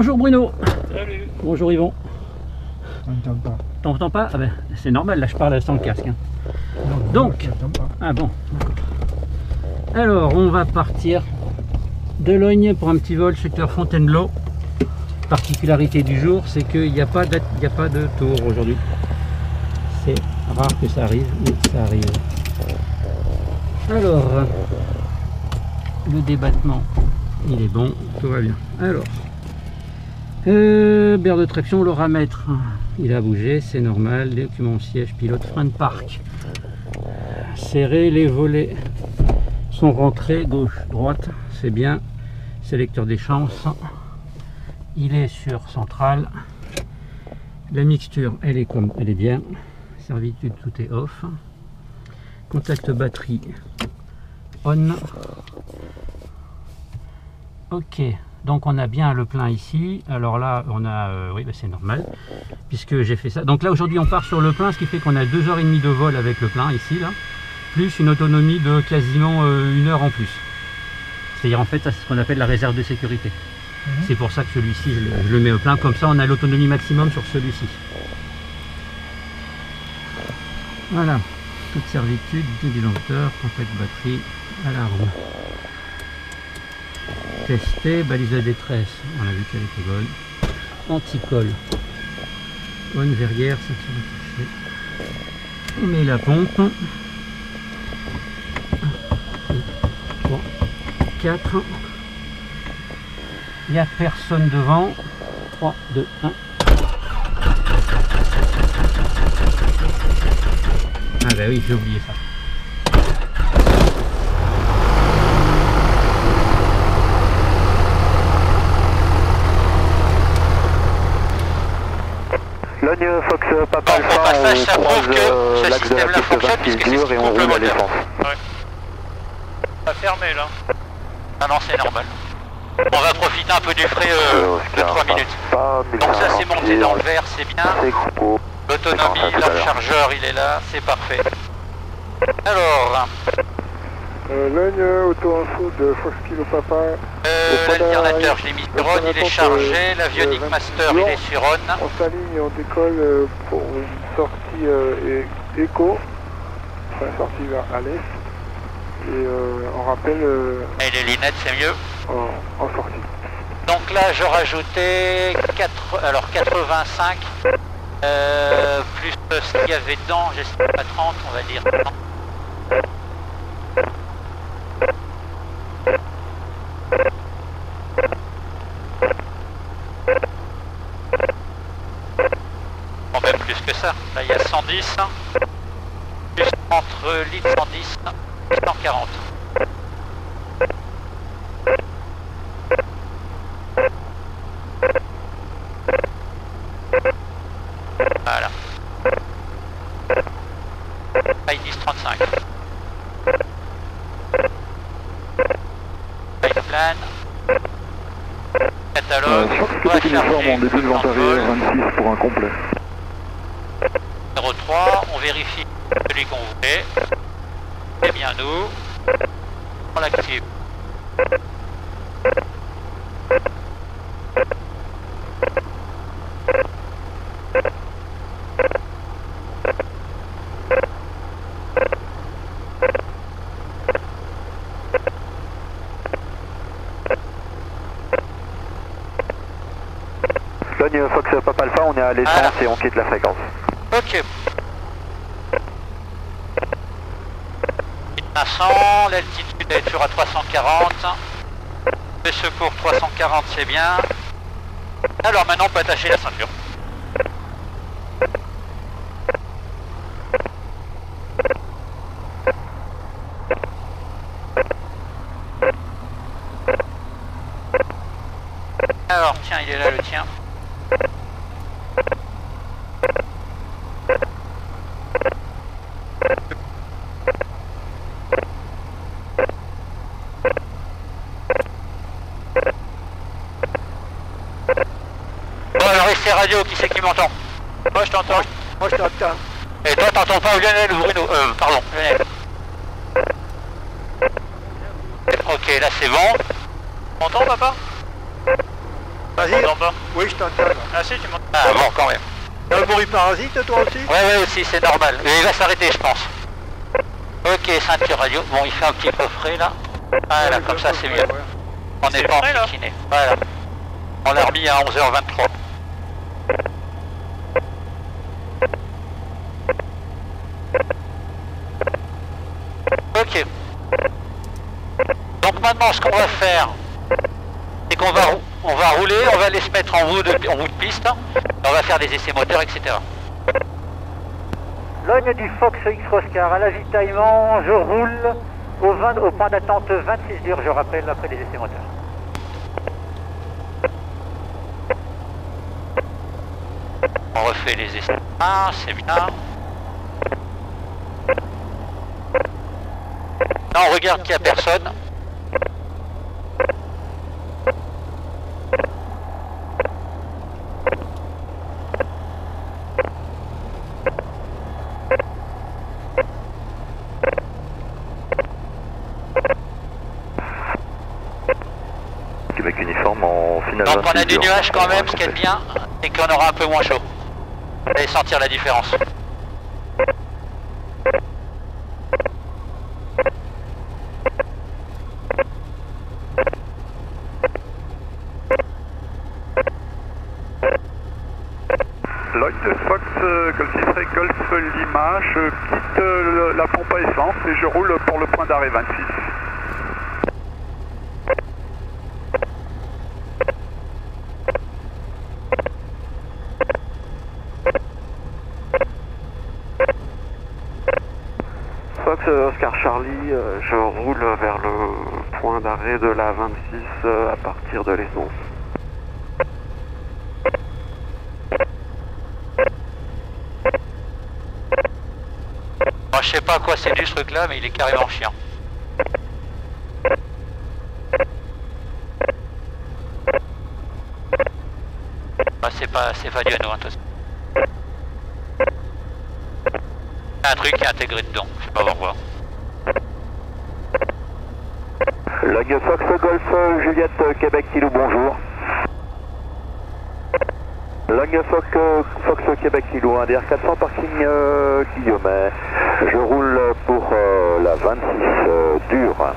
Bonjour Bruno. Salut. Bonjour Yvon. On n'entend pas. T'entends pas? Ah ben c'est normal, là je parle sans le casque. hein. Non, Donc. pas. Ah bon. Alors on va partir de Logne pour un petit vol secteur Fontainebleau. Particularité du jour, c'est qu'il n'y a, pas de- y a pas de tour aujourd'hui. C'est rare que ça arrive, mais ça arrive. Alors, le débattement, il est bon, tout va bien. Alors, euh, berre de traction, l'oramètre, il a bougé, c'est normal. Document siège, pilote, frein de parc. Serré, les volets sont rentrés, gauche, droite, c'est bien. Sélecteur des chances, il est sur centrale. La mixture, elle est comme elle est bien. Servitude, tout est off. Contact batterie, on. Ok, donc on a bien le plein ici. Alors là, on a, euh, oui, bah, c'est normal, puisque j'ai fait ça. Donc là, aujourd'hui, on part sur le plein, ce qui fait qu'on a deux heures et demie de vol avec le plein ici, là, plus une autonomie de quasiment euh, une heure en plus. C'est-à-dire en fait, c'est ce qu'on appelle la réserve de sécurité. Mhm. C'est pour ça que celui-ci, je, le- je le mets au plein. Comme ça, on a l'autonomie maximum sur celui-ci. Voilà. Toute servitude, disjoncteur, contact batterie, alarme. Testé, balise de détresse, on a vu qu'elle était bonne. Anticolle. Bonne verrière, ça se toucher. On met la pompe. 3, 4. Il n'y a personne devant. 3, 2, 1. Ah bah oui, j'ai oublié ça. Logne Fox Papa Bon, Alpha, passage, on ça prouve croise que euh, ce l'axe de la système-là piste fonctionne 20 qui puisque c'est dure et on roule à l'essence. Pas fermé là. Ah non, c'est normal. On va profiter un peu du frais euh, de 3 minutes. Donc ça c'est monté dans le vert, c'est bien. L'autonomie, le chargeur, il est là, c'est parfait. Alors, Euh, Logne, auto-info de Fox Kilo Papa. Euh, l'alternateur, je l'ai mis sur on, il est chargé. Euh, l'avionique Master, il est sur on. On s'aligne, et on décolle euh, pour une sortie éco. Enfin, sortie vers à l'est. Et on rappelle. Et les lunettes, c'est mieux en, sortie. Donc là, je rajoutais alors 85 plus ce qu'il y avait dedans, j'espère pas 30, on va dire. Là, il y a 110, plus entre litres 110 et 140. Voilà. Taille 10 35. Taille plan. Catalogue. On va charger en début de le plan de vol. 26 pour un complet. 03, on vérifie celui qu'on voulait. C'est bien nous. On l'active. Logne Fox Papa Alpha, on est à Voilà. et on quitte la fréquence. Ok. 500, l'altitude est toujours à 340. Le secours 340, c'est bien. Alors maintenant, on peut attacher la ceinture. Alors, tiens, il est là le tien. Bon alors essai radio, qui c'est qui m'entend Moi je t'entends. Moi je t'attends. Et toi t'entends pas Lionel ou Bruno Euh, pardon, Lionel. Ok, là c'est bon. T'entends papa Vas-y. pas Oui, je t'entends. Ah si, tu m'entends Ah bon, quand même. T'as un bruit parasite, toi aussi Ouais, ouais, aussi, c'est normal. Mais il va s'arrêter, je pense. Ok, ceinture radio. Bon, il fait un petit peu frais, là. Voilà, Ouais, comme ça, c'est mieux. ouais. On n'est pas en piquiné. Voilà. On l'a remis à 11h23. Ok. Donc maintenant, ce qu'on va faire, c'est qu'on va, on va rouler, on va aller se mettre en roue de, en roue de piste, et on va faire des essais moteurs, etc. Logne du Fox X Oscar à l'avitaillement, je roule au, 20 au point d'attente 26 dur, je rappelle, après les essais moteurs. On refait les essais. Ah, c'est bien. Non, on regarde qu'il n'y a personne. Québec uniforme en finale. Donc on a 26 du nuage quand même, ce qui est bien, c'est qu'on aura un peu moins chaud. Vous allez sentir la différence. Lloyd Fox, euh, Golf X-Ray, Golf Lima, je quitte euh, la pompe à essence et je roule pour le point d'arrêt 26. Euh, Oscar Charlie, euh, je roule vers le point d'arrêt de la 26 euh, à partir de l'essence. Moi je sais pas à quoi c'est ce truc là, mais il est carrément chiant. Ah, c'est pas, c'est pas dû à nous, hein, tout ça. Il y a un truc qui est intégré dedans, je sais pas pourquoi. Log Fox Golf euh, Juliette euh, Québec Kilo, bonjour. Log Fox, euh, Fox Québec Kilo, 1 DR 400 parking euh, Guillaume. Je roule pour euh, la 26 euh, dure.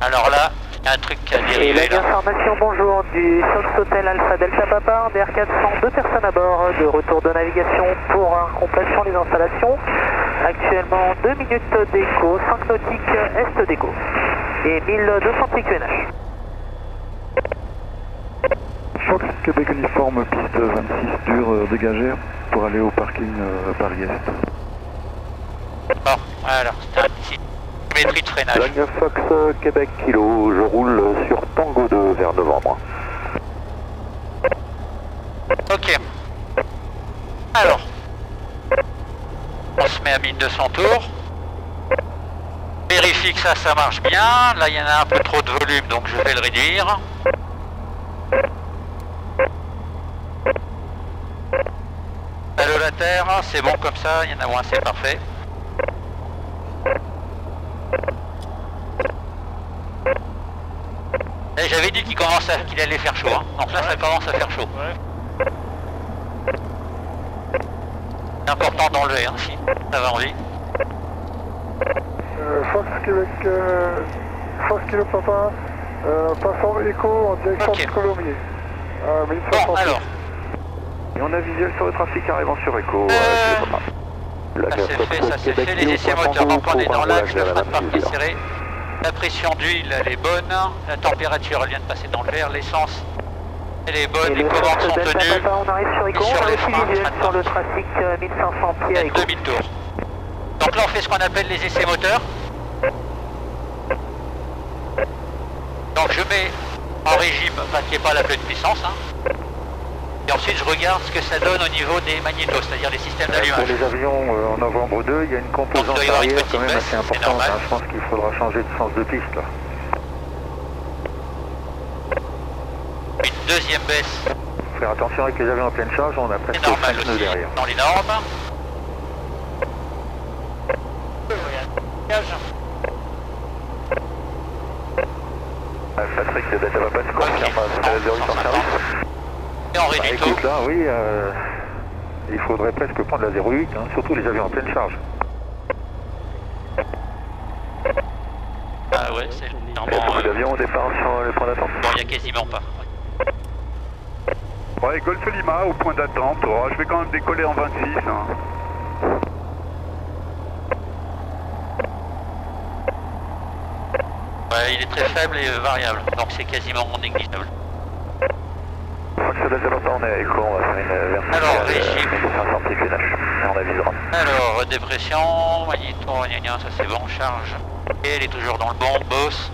Alors là, un truc qui a Et la là. information, bonjour, du Fox Hotel Alpha Delta Papa, DR400, deux personnes à bord, de retour de navigation pour un complétion des installations. Actuellement 2 minutes d'écho, 5 nautiques est d'écho et 1200 PQNH. Fox Québec uniforme, piste 26 dur euh, dégagée pour aller au parking euh, Paris-Est. Bon, c'était un petit métrie de freinage. Log Fox Québec Kilo, je roule sur Tango 2 vers novembre. Ok. Alors. On se met à 1200 tours. Vérifie que ça, ça marche bien. Là, il y en a un peu trop de volume, donc je vais le réduire. Allolateur, c'est bon comme ça, il y en a moins, c'est parfait. J'avais dit qu'il commence à- qu'il allait faire chaud, hein. donc là ça commence à faire chaud. C'est important d'enlever, hein, si ça va envie. Euh, Fox Québec, euh, Fox Kilo Papa, euh, passant écho en direction du Colombier. À Bon, 1500 alors, Et on a visuel sur le trafic arrivant sur Echo. Euh, Log ça c'est fait, ça c'est fait, les essais moteurs, Tango donc on est pour dans l'axe, le frein de parc 26 est dur. serré, la pression d'huile elle est bonne, la température elle vient de passer dans le vert, l'essence elle est bonne, Et les le commandes sont tenues, Papa, on arrive sur Echo, sur les freins, sur le trafic euh, 1500 pieds à il y a Echo. 2000 tours. Donc là on fait ce qu'on appelle les essais moteurs. Donc je mets en régime, enfin qui n'est pas la pleine puissance, hein. Et ensuite je regarde ce que ça donne au niveau des magnétos, c'est-à-dire les systèmes Pour d'allumage. les avions euh, en novembre 2, il y a une Donc, composante une arrière quand même baisse, assez c'est importante. hein. Je pense qu'il faudra changer de sens de piste. Là. Une deuxième baisse Faire attention avec les avions en pleine charge, on a C'est presque normal 5 nœuds derrière. dans les normes. Patrick de Delta Papa, tu Ok. confirmes c'est la 08 en service Bah, écoute, là, oui, euh, il faudrait presque prendre la 08, hein, surtout les avions en pleine charge. Ah ouais, c'est beaucoup d'avions au départ sur le point d'attente. Bon, il y a quasiment pas. Ouais, Golf Lima au point d'attente. Oh, je vais quand même décoller en 26. hein. Ouais, il est très faible et variable, donc c'est quasiment négligeable. On est à Echo, on va faire une version Alors, régime. 1500 pieds clinage. Et on avisera. Alors, dépression, magnéto, gna gna, ça c'est bon, charge. Et elle est toujours dans le bon, boss.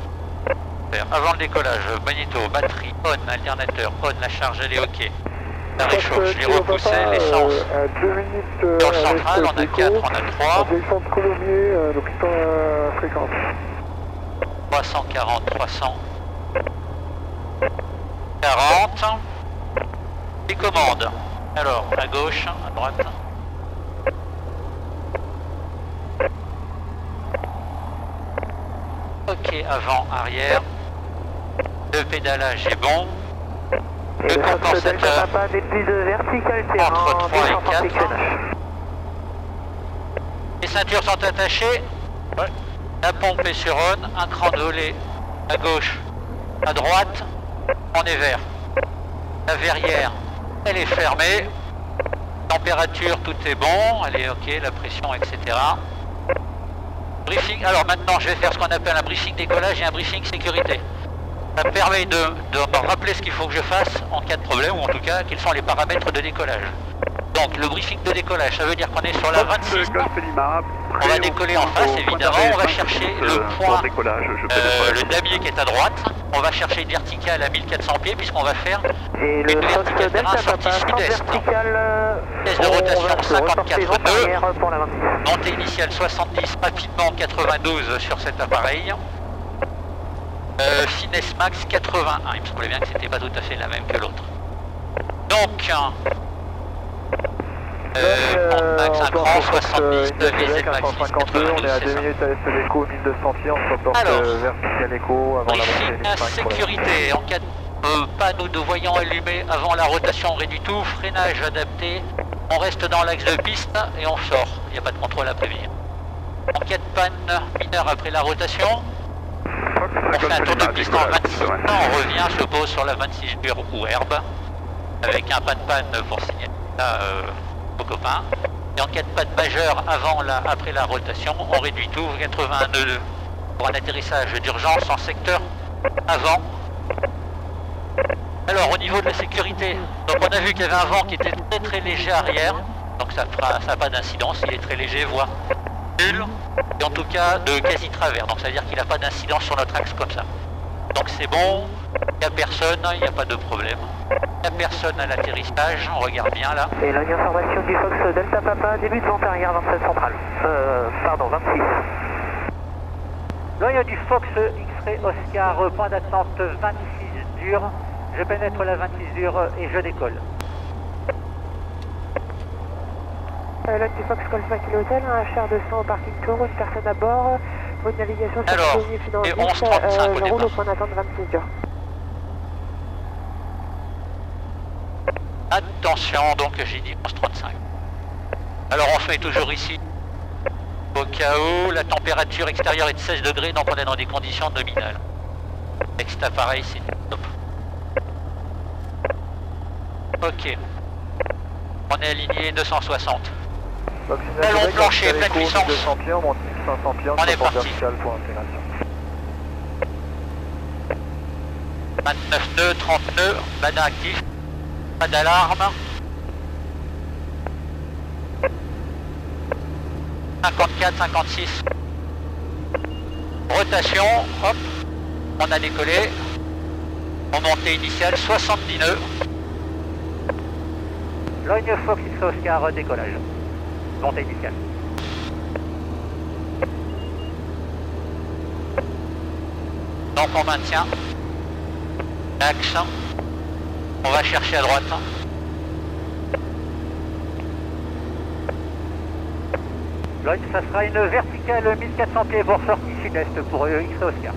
Avant le décollage, magnéto, batterie, on, alternateur, on, la charge elle est ok. La réchauffe, je l'ai repoussé, l'essence. à 2 minutes euh, Dans le central, on a d'Echo, 4, on a En 3, direction de Colomiers, euh, donc fréquence. 340, 300. 40. Les commandes. Alors, à gauche, à droite. Ok, avant, arrière. Le pédalage est bon. Le compensateur entre 3 et 200 pieds 4. clinage. Les ceintures sont attachées. La pompe est sur on. Un cran de volet à gauche, à droite. On est vert. La verrière, elle est fermée. Température, tout est bon. Elle est ok, la pression, etc. Briefing. Alors maintenant, je vais faire ce qu'on appelle un briefing décollage et un briefing sécurité. Ça me permet de, rappeler ce qu'il faut que je fasse en cas de problème, ou en tout cas, quels sont les paramètres de décollage. Donc, le briefing de décollage, ça veut dire qu'on est sur la Fox 26. Golf Lima. On va décoller en face, évidemment. On va chercher le point, je fais euh, le damier qui est à droite. On va chercher une verticale à 1400 pieds, puisqu'on va faire Une verticale terrain sortie sud-est. euh, Vitesse de rotation, on va se 54 reporter vent nœuds. arrière pour la 26. montée initiale 70, rapidement 92 sur cet appareil. Euh, finesse max 81. Il me semblait bien que c'était pas tout à fait la même que l'autre. Donc, euh, pente max un cran, 70, les ailes max 152, on est à 2 92, c'est ça. minutes à l'est d'Echo, 1200 pieds, on se reporte euh, vertical Echo avant la montée Briefing à 1005 pour la- sécurité. En cas de euh, panneau de voyant allumé avant la rotation, on réduit tout. Freinage adapté. On reste dans l'axe de piste et on sort. Il n'y a pas de contrôle à prévenir. En cas de panne mineure après la rotation, on fait un tour de piste en décollage. 26 on revient, se pose sur la 26 dur ou herbe, avec un pas de panne pour signaler euh, Et en cas de panne majeure avant la, après la rotation, on réduit tout 81 nœuds pour un atterrissage d'urgence en secteur avant. Alors au niveau de la sécurité, on a vu qu'il y avait un vent qui était très très léger arrière, donc ça n'a pas d'incidence, il est très léger, voire nul, et en tout cas de quasi travers, donc ça veut dire qu'il n'a pas d'incidence sur notre axe comme ça. Donc c'est bon, il n'y a personne, il n'y a pas de problème. Il n'y a personne à l'atterrissage, on regarde bien là. Et là, une information du Fox Delta Papa, début de vente arrière 27 centrale. Euh, pardon, 26. Là, il y a du Fox X-Ray Oscar, point d'attente 26 dur. Je pénètre la 26 dur et je décolle. Euh, du Fox Golf Kilo Hotel, un HR200 au parking tour, une personne à bord, navigation Alors, et le vif, 11.35 au je roule départ. au point d'attente 26 dur. Attention, donc j'ai dit 11.35. Alors on se met toujours ici. Au cas où la température extérieure est de 16 degrés, donc on est dans des conditions nominales. Avec cet appareil, c'est top. Ok. On est aligné 260. Ballon plancher, pleine puissance. 1200 pieds, on monte 1500 pieds, on, est parti. vertical pour l'intégration. 29 nœuds, 30 nœuds, badin actif, pas d'alarme. 54, 56. Rotation, hop, on a décollé. En montée initiale, 70 nœuds. Logne Fox Oscar, décollage. Montée initiale. Donc on maintient l'axe. On va chercher à droite. Logne, ça sera une verticale 1400 pieds pour sortie sud-est pour X-Ray Oscar.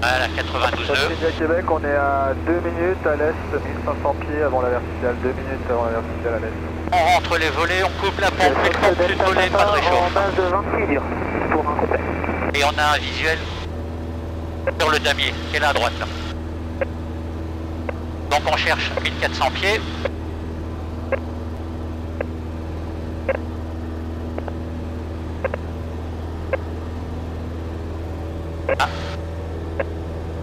Voilà, 92 Fox nœuds. India Québec, on est à 2 minutes à l'est, 1500 pieds avant la verticale, 2 minutes avant la verticale à l'est. On rentre les volets, on coupe la pompe, plus de pompe, plus de volets, pas de en réchauffe. base de 26 durs pour un complet. Et on a un visuel sur le damier, qui est là à droite. Là. Donc on cherche 1400 pieds. Ah.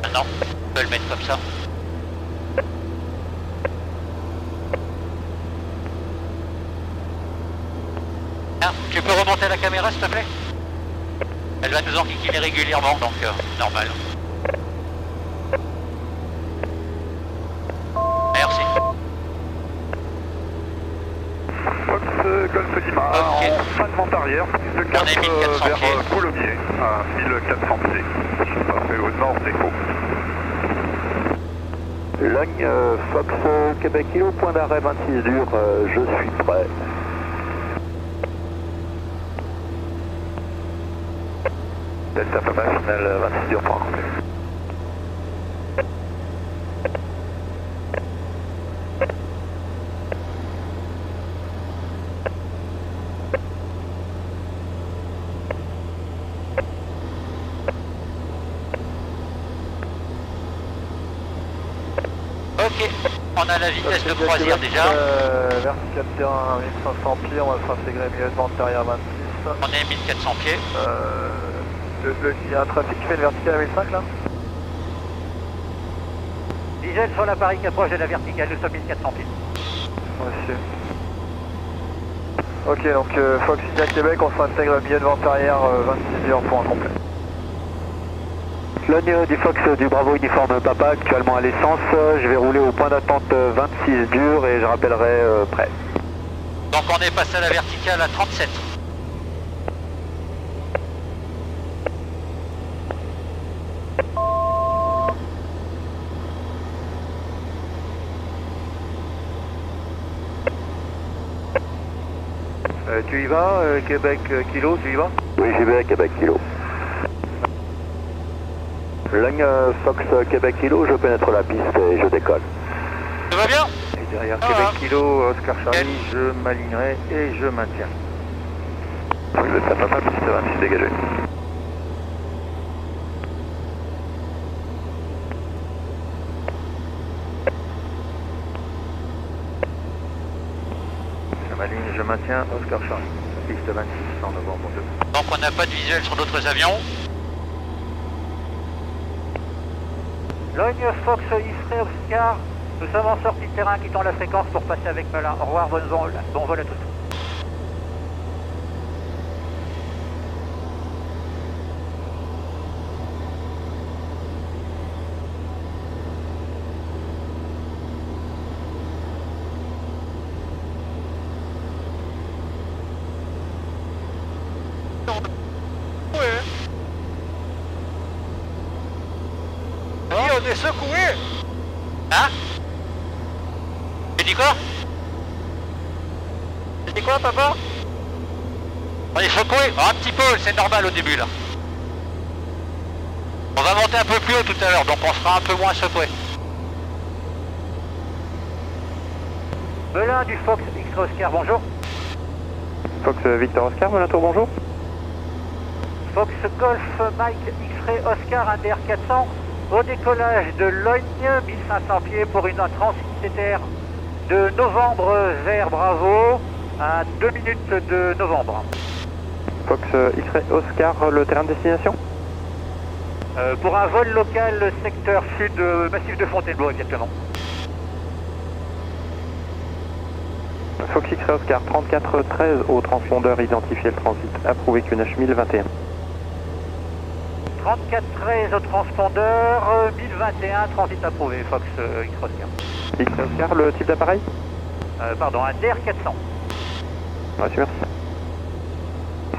Ah non, on peut le mettre comme ça. Ah, tu peux remonter la caméra s'il te plaît Elle régulièrement, donc euh, normal. Merci. Fox euh, Golf Lima, en fin de vente arrière, prise de cap On est 1400 euh, vers pieds. euh, Coulommiers, à 1400 pieds. Passe au nord d'Echo. Logne euh, Fox Québec Kilo, point d'arrêt 26 dur, euh, je suis prêt. Delta Papa final 26 dur, complet. Ok, on a la vitesse de croisière déjà. Euh, vertical terrain 1500 pieds, on va s'intégrer milieu de vente arrière 26. On est 1400 pieds. Euh, le- le- Il y a un trafic qui fait le vertical à 1005 là Visuel sur l'appareil qui approche de la verticale, nous sommes 1400 pieds. Monsieur. Ok, donc euh, Fox India Québec, on s'intègre milieu de vente arrière euh, 26 heures pour un complet. Logne du Fox euh, du Bravo Uniforme Papa, actuellement à l'essence. Euh, Je vais rouler au point d'attente euh, 26 dur et je rappellerai euh, prêt. Donc on est passé à la verticale à 37. Euh, tu y vas, euh, Québec euh, Kilo, tu y vas Oui, j'y vais à Québec Kilo. Logne euh, Fox Québec Kilo, je pénètre la piste et je décolle. Tout va bien? Et derrière Ah, Québec. Kilo, Oscar Charlie, je m'alignerai et je maintiens. Piste 26 dégagée. Je maintiens, Oscar Charlie. Piste 26 en novembre 2. Donc on n'a pas de visuel sur d'autres avions. Logne Fox Israël Oscar, nous sommes en sortie de terrain, quittons la fréquence pour passer avec Melun. Au revoir, bon vol, bon vol à tous. Oui, on est secoué Hein Tu dis quoi Tu dis quoi, papa Un petit peu, c'est normal au début, là. On va monter un peu plus haut tout à l'heure, donc on sera un peu moins secoué. Melun du Fox X Oscar, bonjour. Fox Victor Oscar, Tour, bonjour. Fox Golf Mike X-Ray Oscar Inter 400 au décollage de Logne, 1500 pieds pour une transitaire de novembre vers Bravo à 2 minutes de novembre. Fox X-Ray Oscar, le terrain de destination Euh, pour un vol local secteur sud euh, massif de Fontainebleau exactement. Fox X-Ray Oscar, 3413 au transpondeur identifié le transit, approuvé QNH 1021. 3413 au transpondeur, euh, 1021 transit approuvé Fox euh, X Oscar. X-Ray Oscar, le type d'appareil Euh, pardon, un DR 400. Reçu, merci.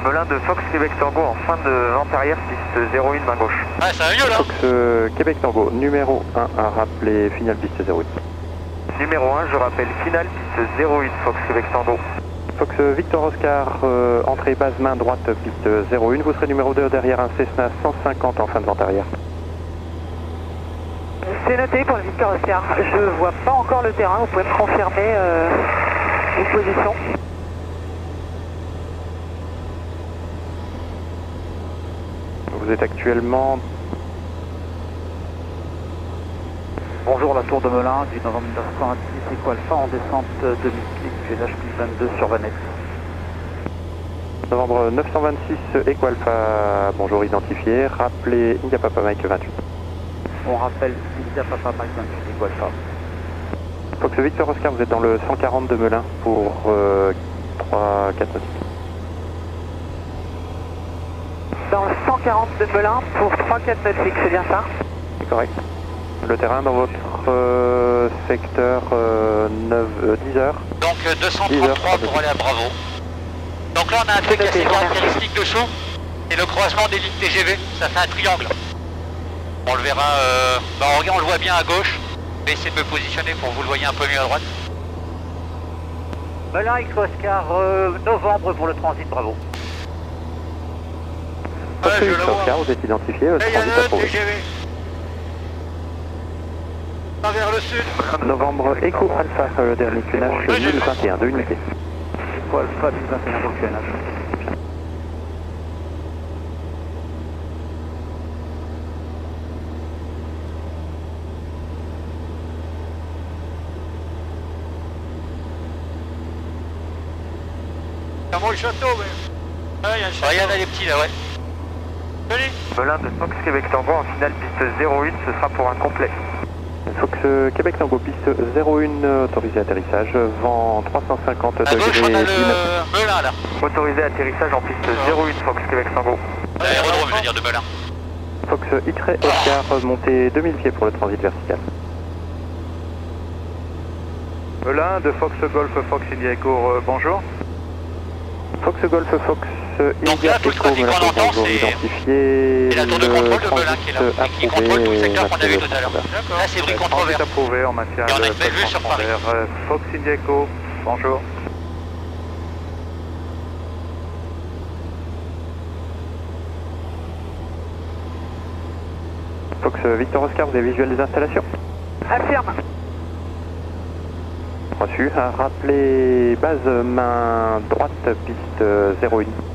Melun de Fox Québec Tango en fin de vente arrière, piste 01 main gauche. Ouais, c'est un vieux, là Fox euh, Québec Tango, numéro 1 à rappeler, final piste 08. Numéro 1, je rappelle, finale piste 01 Fox Québec Tango. Fox euh, Victor Oscar, euh, entrée base main droite, piste 01. Vous serez numéro 2 derrière un Cessna 150 en fin de vente arrière. C'est noté pour le Victor Oscar. Je vois pas encore le terrain, vous pouvez me confirmer euh, vos positions. Vous êtes actuellement Bonjour, la tour de Melun, du novembre 1926, Eco Alpha en descente 2000 pieds, GNH plus 22 sur Vanette. novembre 926 Eco Alpha, bonjour identifié, rappelez India Papa Mike 28. On rappelle India Papa Mike 28, Eco Alpha. Fox Victor Oscar, vous êtes dans le 140 de Melun pour euh, 3 4 nautiques. Dans le 140 de Melun pour 3-4 nautiques, c'est bien ça? C'est correct. Le terrain dans votre euh, secteur euh, 9, euh, 10 heures. Donc euh, 233 pour aller à Bravo. Donc là on a un truc assez caractéristique de chaud. C'est le croisement des lignes TGV. Ça fait un triangle. On le verra. Euh... Bah on le voit bien à gauche. Je vais essayer de me positionner pour que vous le voyez un peu mieux à droite. Melun X Oscar, euh, novembre pour le transit Bravo. Ouais, Fox je le. Oscar, vous êtes identifié, y en transit a un approuvé. TGV. Va vers le sud. Novembre Eco Alpha, euh, le dernier Ouais, j'ai- 1021, deux unités. Eco Alpha 1021 pour QNH. Comment le château, mais. Ouais, il y a le château. il y en a des petits là, ouais. Salut. Melun de Fox Québec Tango en finale piste 01, ce sera pour un complet. Fox euh, Québec Tango, piste 01, euh, autorisé atterrissage, vent 350 À gauche, degrés, on a 19. le Melun là. Autorisé atterrissage en piste 01, Fox Québec Tango. L'aérodrome, je veux dire, de Melun. Fox X-Ray Oscar, montée 2000 pieds pour le transit vertical. Melun de Fox Golf Fox India Echo, euh, bonjour. Fox Golf Fox Donc India là, tout le trafic qu'on entend, c'est- la tour de le contrôle de Melun qui est là, et qui contrôle tout le secteur qu'on a vu tout à l'heure. Là, c'est Euh, approuvé, on maintient Et on a une belle vue sur Paris. euh, Fox India Echo, bonjour. Fox Victor Oscar, vous avez visuel des installations Affirme. Reçu. À rappeler base main droite, piste 01.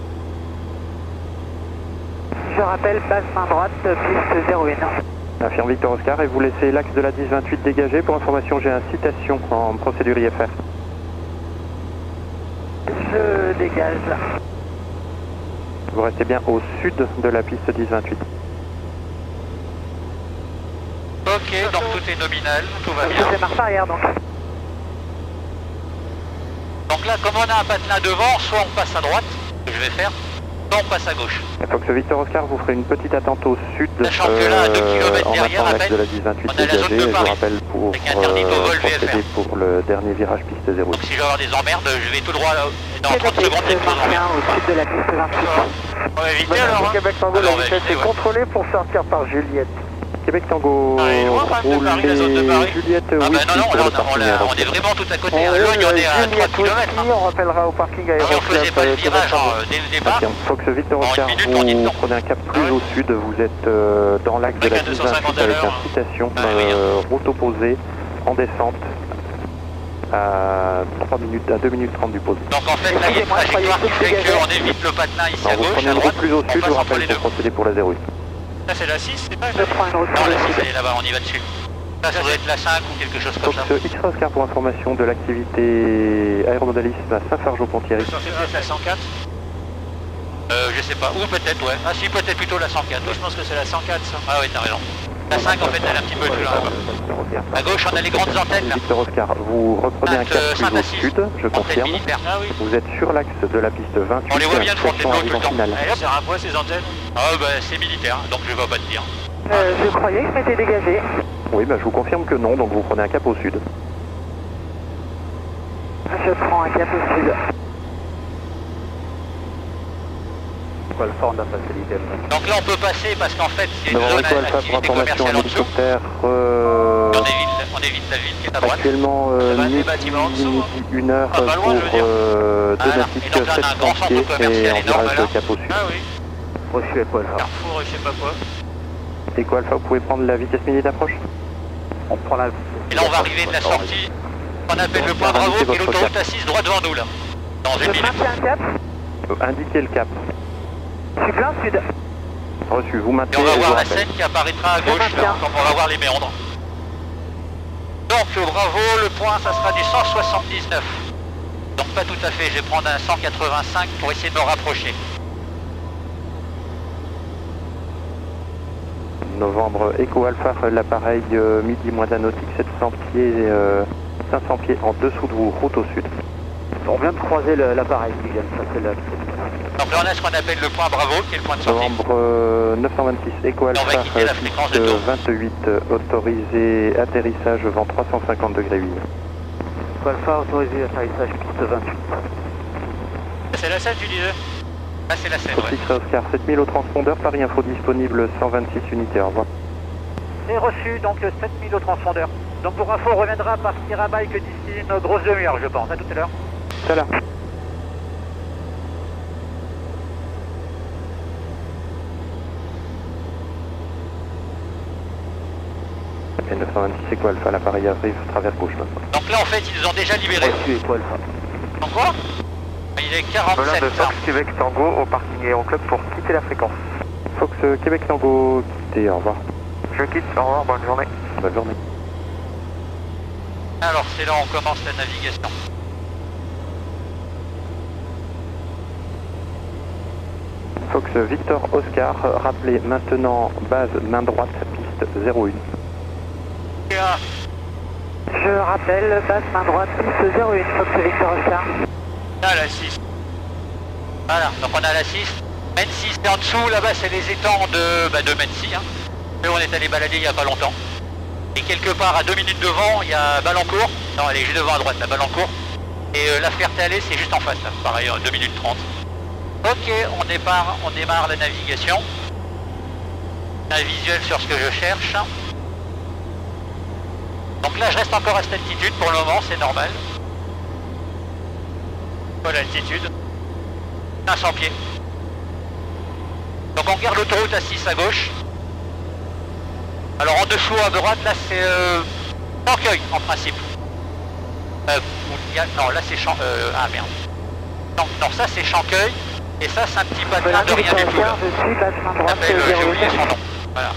Je rappelle, base main droite, piste 01. Affirme Victor Oscar et vous laissez l'axe de la 1028 dégagé. Pour information, j'ai un citation en procédure IFR. Je dégage. Vous restez bien au sud de la piste 1028. Ok, donc tout est nominal, tout va bien. fais marche arrière donc. Donc là, comme on a un patelin devant, soit on passe à droite, ce que je vais faire, on passe à gauche. Fox Victor Oscar, vous ferez une petite attente au sud euh, Sachant que là, à derrière, peine, de la 1028 on a la zone dégagé. de Je rappelle pour avec interdit au vol procéder VFR. pour le dernier virage piste 08. Donc si je vais avoir des emmerdes, je vais tout droit là. Et dans 30 Québec secondes, bien au sud de la piste 28. On va éviter alors. hein Québec Tango, Alors, on la va vitesse éviter, est ouais. contrôlée pour sortir par Juliette. Québec Tango, Ah, il est loin, quand même, de Paris, la zone de roulez Paris. Juliette, Ah bah non, non, là, on, on, on est vraiment tout à côté. hein. On Là, il y en est à 3 Juliette km. aussi, on rappellera au parking Si on faisait pas le virage hein, dès départ. Fox on vous prenez un cap plus Ah ouais. au sud, vous êtes euh, dans l'axe de la un 250 à 1028 avec incitation, Ah oui, euh, route opposée, en descente, à 3 minutes, à 2 minutes 30 du pause. donc en fait là il y a une Excusez-moi, je trajectoire qui croyais fait que qu'on évite le patelin ici à gauche, à droite, plus au on sud, je vous rappelle procéder pour la 08. Ça c'est la 6, c'est pas Je prends une route Non la le 6 sud. elle est là-bas, on y va dessus. Ça, ça doit être la 5 ou quelque chose comme ça. X Oscar pour information de l'activité aérodalisme à Saint-Fargeau-Ponthierry. C'est la 104 Euh, je sais pas, ou peut-être, ouais. Ah si, peut-être plutôt la 104. je pense que c'est la 104, ça. Ah oui, t'as raison. La 5, en fait, elle est un petit peu plus loin là-bas. À gauche, on a les grandes antennes, là. Victor Oscar, vous reprenez un cap Euh, plus au sud, je confirme. Ah. Vous êtes sur l'axe de la piste 28, On les voit bien de front station dos tout le temps. sert à quoi ces antennes Ah bah c'est militaire, donc je vais pas te dire. Euh, je croyais que je m'étais dégagé. Oui, bah, je vous confirme que non, donc vous prenez un cap au sud. Je prends un cap au sud. Alpha, on a facilité. Donc là on peut passer parce qu'en fait il y a une zone d'activité commerciale un en dessous. euh, On évite, on évite la ville qui est à droite. actuellement euh, des midi, bâtiments en dessous, midi, une heure Ah, pas pour loin, euh, nautiques, Et donc là, on a un grand 700 centre pieds commercial et énorme, là. de cap au sud. Ah oui, Reçu Eco Alpha. Carrefour, je sais pas quoi. Eco Alpha, vous pouvez prendre la vitesse minute d'approche? On prend la... Et là, on va arriver de la sortie. On appelle le point Bravo, qui est l'autoroute A6 droit devant nous, là. Dans une minute. cap. Indiquez le cap. Je suis plein sud. Reçu, vous Et maintenez on va et voir la scène qui apparaîtra à gauche, là, quand on va voir les méandres. Donc, Bravo, le point, ça sera du 179. Donc, pas tout à fait, je vais prendre un 185 pour essayer de me rapprocher. Novembre, Echo Alpha, l'appareil euh, midi moins d'un nautique, 700 pieds, euh, 500 pieds en dessous de vous, route au sud. On vient de croiser l'appareil qui vient de passer là. Donc là, on a ce qu'on appelle le point Bravo, qui est le point de sortie. Novembre euh, 926, Echo on va Alpha, la fréquence de piste tour. 28, euh, autorisé atterrissage vent 350 degrés 8. Alpha autorisé atterrissage piste 28. C'est la scène, tu disais? Ah, c'est la scène, ouais. X Oscar 7000 au transpondeur, Paris Info disponible 126 unités, au revoir. C'est reçu, donc 7000 au transpondeur. Donc pour info, on reviendra partir à bike d'ici une grosse demi-heure, je pense. À tout à l'heure. Tout à l'heure. Et 926 Echo Alpha, l'appareil arrive, travers gauche maintenant. Donc là, en fait, ils nous ont déjà libérés. Reçu Echo Alpha. En quoi? Il est 47. hein. Québec Tango au parking et en club pour quitter la fréquence. Fox euh, Québec Tango, quittez, au revoir. Je quitte, au revoir, bonne journée. Bonne journée. Alors, c'est là où on commence la navigation. Fox Victor Oscar, rappelez maintenant base main droite, piste 01. Ah, Je rappelle, base main droite, piste 01, Fox Victor Oscar. Là, la 6. Voilà, donc on a la 6. Men 6, et en dessous, là-bas, c'est les étangs de, bah, de Mency. Hein. On est allé balader il n'y a pas longtemps. Et quelque part, à deux minutes devant, il y a Balancourt. Non, elle est juste devant à droite, la Balancourt. Et euh, la Ferté-Allée, c'est juste en face, là. pareil, en 2 minutes 30. Ok, on démarre, la navigation. Un visuel sur ce que je cherche. Donc là, je reste encore à cette altitude pour le moment, c'est normal. Pas l'altitude. 500 pieds. Donc on regarde l'autoroute à 6 à gauche. Alors en dessous à droite, là c'est euh, en principe. Euh, non, là c'est Champ... euh, ah merde. Non, non ça c'est Chancueil. Et ça c'est un petit patelin de rien du tout là. S'appelle, euh, j'ai oublié 01. son nom. Voilà.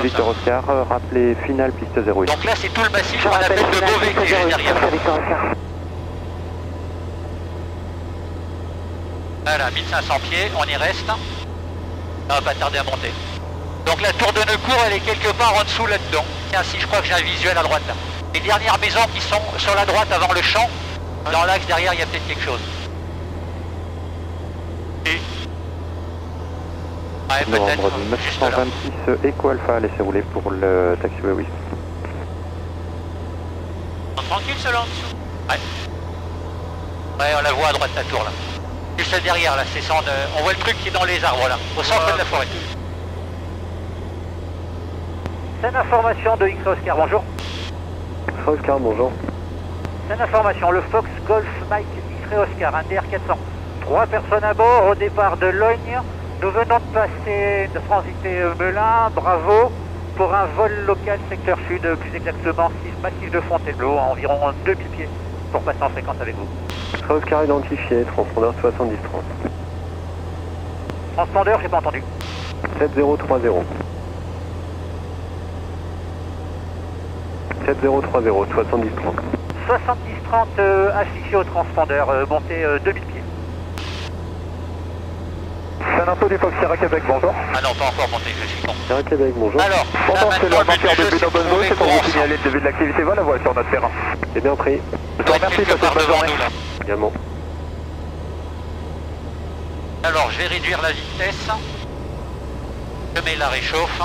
Victor. Oscar, euh, finale piste 01. Donc là c'est tout le massif Je qu'on appelle de finale, Beauvais qui est piste juste 01, derrière. Voilà, 1500 pieds, on y reste. Ça va pas tarder à monter. Donc la tour de Neucourt, elle est quelque part en dessous là-dedans. Tiens, si je crois que j'ai un visuel à droite là. Les dernières maisons qui sont sur la droite avant le champ, dans l'axe derrière, il y a peut-être quelque chose. Et... Ouais, Novembre peut-être. Juste là. 926 Echo Alpha, laissez rouler pour le taxiway whisky. Tranquille, ceux-là en dessous Ouais. Ouais, on la voit à droite, la tour là. Juste derrière là, c'est sans de... On voit le truc qui est dans les arbres là, au centre de la forêt. C'est une information de X Oscar, bonjour. Oscar, bonjour. C'est une information, le Fox Golf Mike X-Ray Oscar, un DR400. Trois personnes à bord au départ de Logne. Nous venons de passer, de transiter euh, Melun, bravo, pour un vol local secteur sud, euh, plus exactement 6 massif de Fontainebleau, à environ 2000 pieds, pour passer en fréquence avec vous. Oscar identifié, transpondeur 7030. Transpondeur, j'ai pas entendu. 7030. 7030, 7030. 70-30 euh, affiché au transpondeur, euh, montée euh, 2000 pieds. C'est un info du Fox Sierra Québec, bonjour. Ah non, pas encore monté, je suis con. Sierra Québec, bonjour. Alors, Bonjour, c'est le but du de Buno trouver c'est pour vous signaler le début de l'activité. Voilà, voilà sur notre terrain. C'est bien pris. Je vous remercie, passez une bonne devant journée. nous là. Également. Alors, je vais réduire la vitesse. Je mets la réchauffe.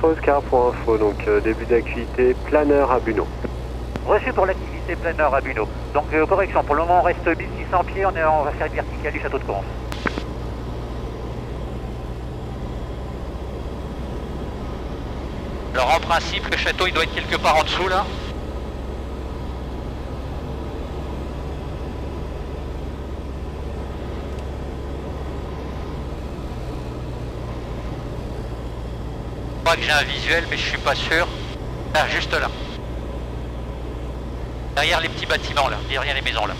Oscar pour info, donc euh, début d'activité, planeur à Buno. Reçu pour l'activité planeur à Buno. Donc euh, correction, pour le moment on reste 1600 pieds, on, est, va faire une verticale du château de Corse. Alors, en principe, le château, il doit être quelque part en dessous là. crois que j'ai un visuel, mais je suis pas sûr. Là, juste là. Derrière les petits bâtiments là, derrière les maisons là.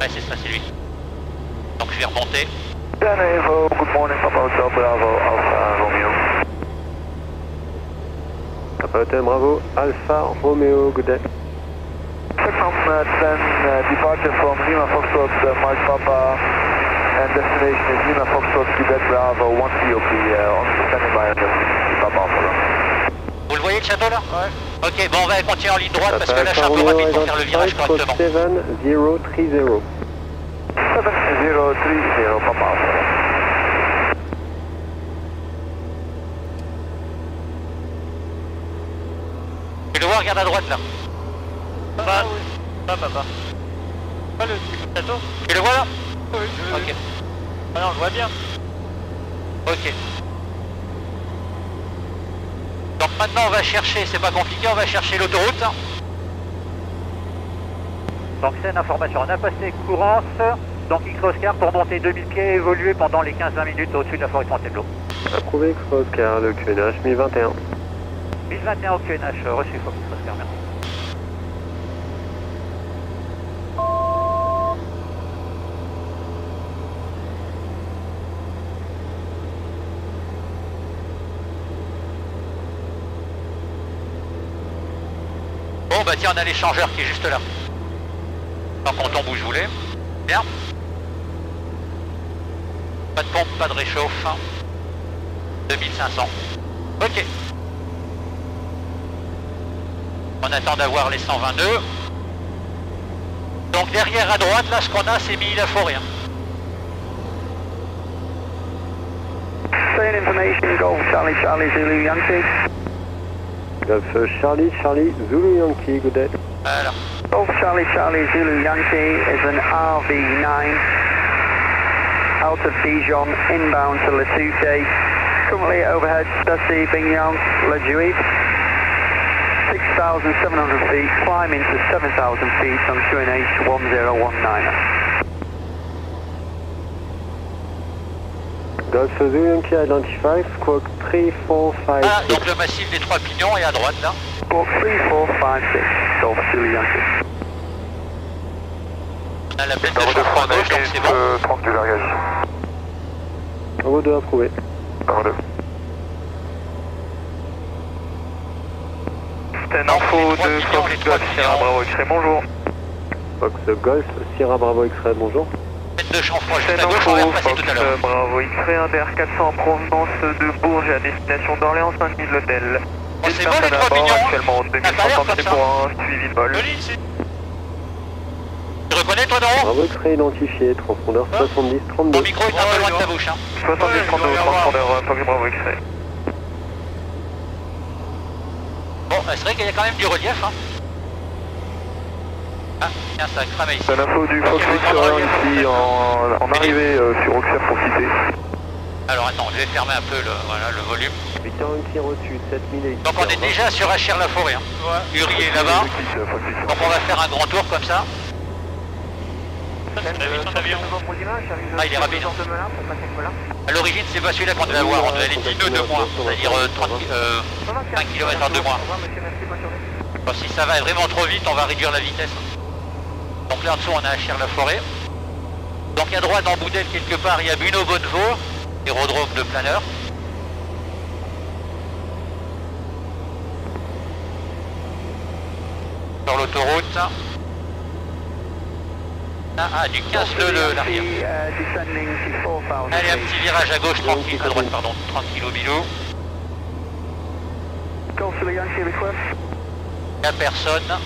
Ouais, c'est ça, c'est lui. Donc je vais remonter. Good morning, Papa Hotel Bravo, Alpha Romeo. Papa Hotel Bravo, Alpha Romeo, good day. From uh, 10, uh, departure from Lima Foxtrot, uh, Mike Papa, and destination is Lima Foxtrot, Quebec Bravo, 1 COP, uh, on standing by on the Papa Alpha. Vous le voyez le château là Ouais. Ok, bon on va continuer en ligne droite parce que là je suis un peu rapide pour faire le virage correctement. 7030. 7030, Papa Alpha. Tu le vois, regarde à droite là. Pas, pas papa. Pas le château Tu le vois là Oui, je Ok. Ah non, je vois bien. Ok. Donc maintenant on va chercher, c'est pas compliqué, on va chercher l'autoroute. Donc c'est une information, on a passé courance, donc X-Oscar pour monter 2000 pieds et évoluer pendant les 15-20 minutes au-dessus de la forêt de Fontainebleau. Approuvé X-Oscar, le QNH 1021. 1021 au QNH, reçu Fox X-Oscar, merci. On a l'échangeur qui est juste là. Par contre on bouge vous voulez. Bien. Pas de pompe, pas de réchauffe. 2500. Ok. On attend d'avoir les 122. Donc derrière à droite, là ce qu'on a c'est mis la forêt. hein. Golf uh, Charlie, Charlie, Zulu Yankee, good day. Voilà. Golf Charlie Charlie Zulu Yankee is an RV9 out of Dijon inbound to Le Touquet. Currently overhead Stacy Bignon Le Juif. 6,700 feet, climbing to 7,000 feet on QNH 1019. Golf Zulu Yankee identified, squawk 3456. Ah, donc le massif des trois pignons est à droite là. Squawk 3456, Golf Zulu Yankee. On a la plaine de à gauche, donc c'est bon. 30 du largage. Bravo 2 approuvé. Bravo 2. C'est une info de Fox Golf Sierra Bravo X-Ray, bonjour. Fox Golf, Sierra Bravo X-Ray, bonjour. Plaine de champ froid juste à gauche, on va repasser tout à l'heure. Bravo X-Ray, un DR400 en provenance de Bourges à destination d'Orléans, 5000 l'hôtel. C'est bon les trois pignons actuellement Ça a pas l'air 2100 comme ça. pour un suivi de vol. Tu reconnais toi non Bravo X-Ray identifié, transpondeur 70 32. Ton micro est un peu loin de ta bouche. Hein. 70 32, transpondeur Fox Bravo X-Ray. Bon, euh, c'est vrai qu'il y a quand même du relief. Hein. Ah, tiens, ça a cramé ici. C'est l'info du Fox Victorien ici en, en arrivée euh, sur Auxerre pour quitter. Alors attends, je vais fermer un peu le, voilà, le volume. Victor Yankee reçu, 7000 et Donc on est déjà sur HR La Forêt. Hein. Urier là-bas. Donc on va faire un grand tour comme ça. Ah, il est rapide. À l'origine, c'est pas celui-là qu'on devait avoir. On devait aller 10 nœuds de moins, c'est-à-dire euh, 30, euh, 5 km de moins. Bon, si ça va vraiment trop vite, on va réduire la vitesse. Donc là en dessous, on a HR La Forêt. Donc à droite, en Boudel, quelque part, il y a Buno Bonnevaux, aérodrome de planeur. Sur l'autoroute. Ah, ah, du 15 le, le l'arrière. Allez, un petit virage à gauche, tranquille, à droite, pardon, tranquille au bilou. La personne.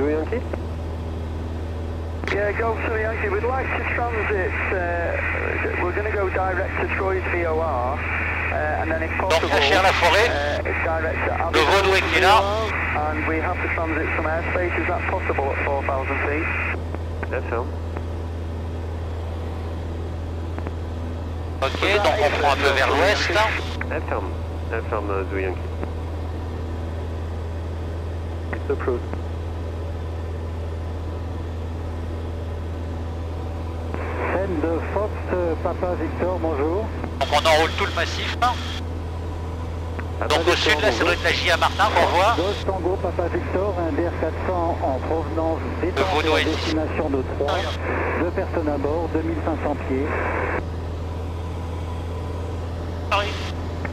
Zulu Yankee Yeah, Golf Zulu Yankee, we'd like to transit, uh, we're going to go direct to Troy's VOR, uh, and then if Donc possible, HR La Forêt, uh, direct to le Vaudoué qui est là. and we have to transit some airspace, is that possible at 4,000 feet? Affirme. Ok, donc on prend un peu vers l'ouest. Affirme. Affirm uh, Zulu Yankee. It's approved. Send Fox euh, Papa Victor, bonjour. Donc on enroule tout le massif. Donc au sud là, ça doit être la JA Martin qu'on voit. Gauche Tango Papa Victor, un DR400 en provenance est ici. destination de 3. Deux personnes à bord, 2500 pieds.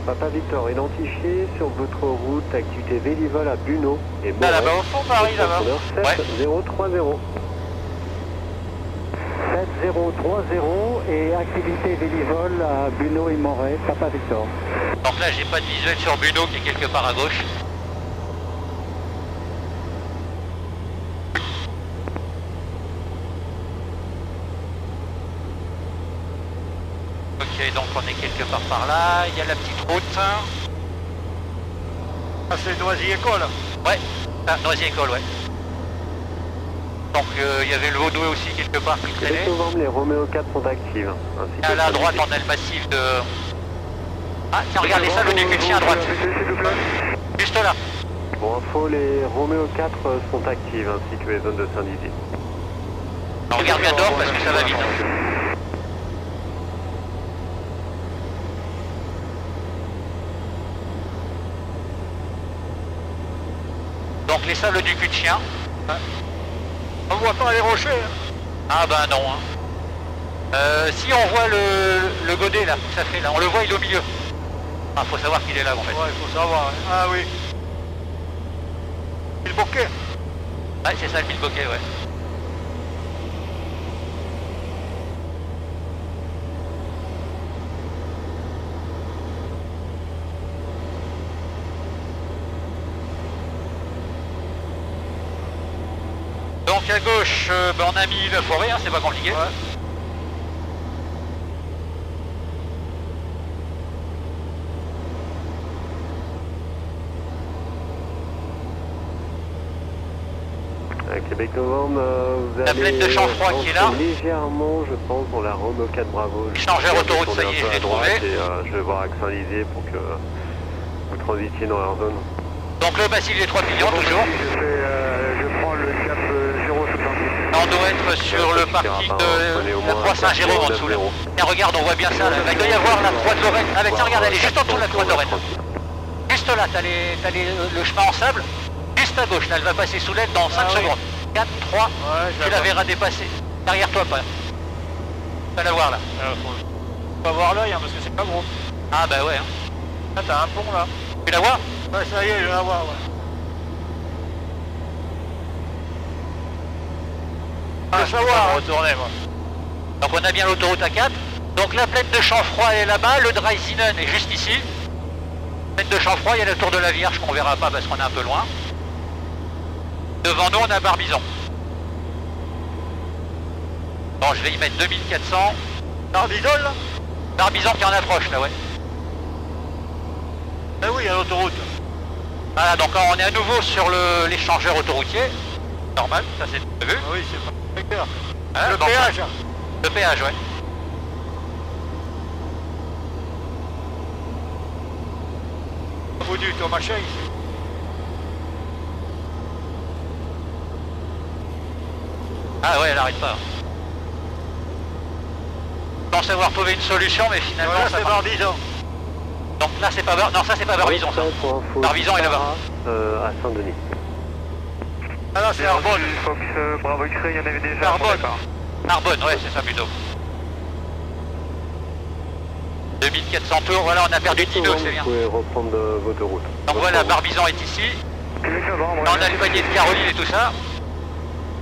Papa Victor, identifié sur votre route, activité Vélivol à Buno et Là, là-bas au fond, Paris, là-bas. Ouais. 7030. 7030 et activité Vélivol à Buno et Moret, Papa Victor. Donc là, j'ai pas de visuel sur Buno qui est quelque part à gauche. Ok, donc on est quelque part par là. Il y a la petite route. Ah, c'est Noisy École. Ouais, ah, Noisy École, ouais. Donc euh, il y avait le Vaudoué aussi quelque part qui traînait. Novembre, les Roméo 4 sont actives. Que À la droite, on a le massif de... Ah, tiens, regardez ça, le du chien à droite. Juste là. Pour info, les Roméo 4 sont actives, ainsi que les zones de Saint-Dizier. Regarde bien dehors parce que ça va vite. hein. Donc les sables du cul de chien. On voit pas les rochers. hein. Ah bah non. hein. Euh, si on voit le, le godet là, ça fait là, on le voit, il est au milieu. Ah, faut savoir qu'il est là en fait. Ouais, il faut savoir. hein. Ah oui. Le bokeh. Ouais, c'est ça le bokeh, ouais. Donc à gauche, euh, bah, on a mis la forêt, hein, c'est pas compliqué. À Québec novembre, euh, vous La allez plaine de Chanfroid qui est là. légèrement, je pense, dans la Roméo 4 Bravo. Je vais autoroute, ça y est, je l'ai trouvé. Et, euh, je vais voir Saint-Dizier pour que vous transitiez dans leur zone. Donc le massif des trois millions toujours. Je, fais, euh, je prends le cap euh, 070. On doit être sur le parking de la croix Saint-Jérôme en dessous. Tiens, regarde, on voit bien ça là. Il doit y avoir la croix de Lorraine. Ah, mais tiens, regarde, elle est juste en dessous de la croix de Lorraine. Juste là, t'as les- t'as les- le chemin en sable. Juste à gauche, là, elle va passer sous l'aile dans 5 secondes. 4, 3, Ouais, tu la verras dépasser. Derrière toi, pas. Tu vas la voir là. Faut pas voir l'œil hein, parce que c'est pas gros. Ah bah ouais. hein. Là, t'as un pont là. Tu la vois? Ouais, ça y est, je vais la voir. Ouais. Ah, je vais retourner moi. Donc on a bien l'autoroute A4. Donc la plaine de Chanfroid est là-bas, le Dreisinen est juste ici. Plaine de Chanfroid, il y a la tour de la Vierge qu'on verra pas parce qu'on est un peu loin. Devant nous, on a Barbizon. Bon, je vais y mettre 2400. Barbizon là? Barbizon qui en approche là, ouais. Ah oui, il y a l'autoroute. Voilà, donc on est à nouveau sur l'échangeur autoroutier. Normal, ça c'est prévu. Ah oui, c'est pas clair. Hein, Le péage. Le péage, ouais. Au du ton machin ici. Ah ouais, elle arrête pas. Je pense avoir trouvé une solution, mais finalement Voilà, c'est. Barbizon. Donc là c'est pas Bar... Non, ça c'est pas Barbizon ça. Barbizon est là-bas. Euh, à Saint-Denis. Ah non, c'est Arbonne. Fox euh, Bravo X-Ray, il y en avait déjà. Narbonne. Narbonne, ouais, c'est ça plutôt. 2400 tours, voilà, on a perdu 10 nœuds, c'est bien. Vous pouvez reprendre euh, votre route. Donc voilà, Barbizon est ici. On a le panier de Caroline et tout ça.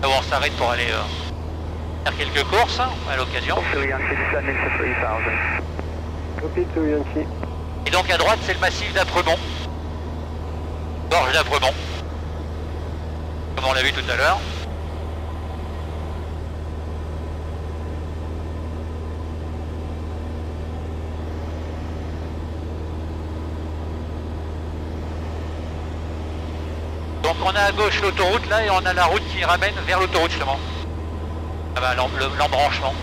Là, on s'arrête pour aller euh, faire quelques courses hein, à l'occasion. Et donc à droite, c'est le massif d'Apremont. Gorge d'Apremont. Comme on l'a vu tout à l'heure. Donc on a à gauche l'autoroute là et on a la route qui ramène vers l'autoroute justement. Ah bah, l'em- le- l'embranchement.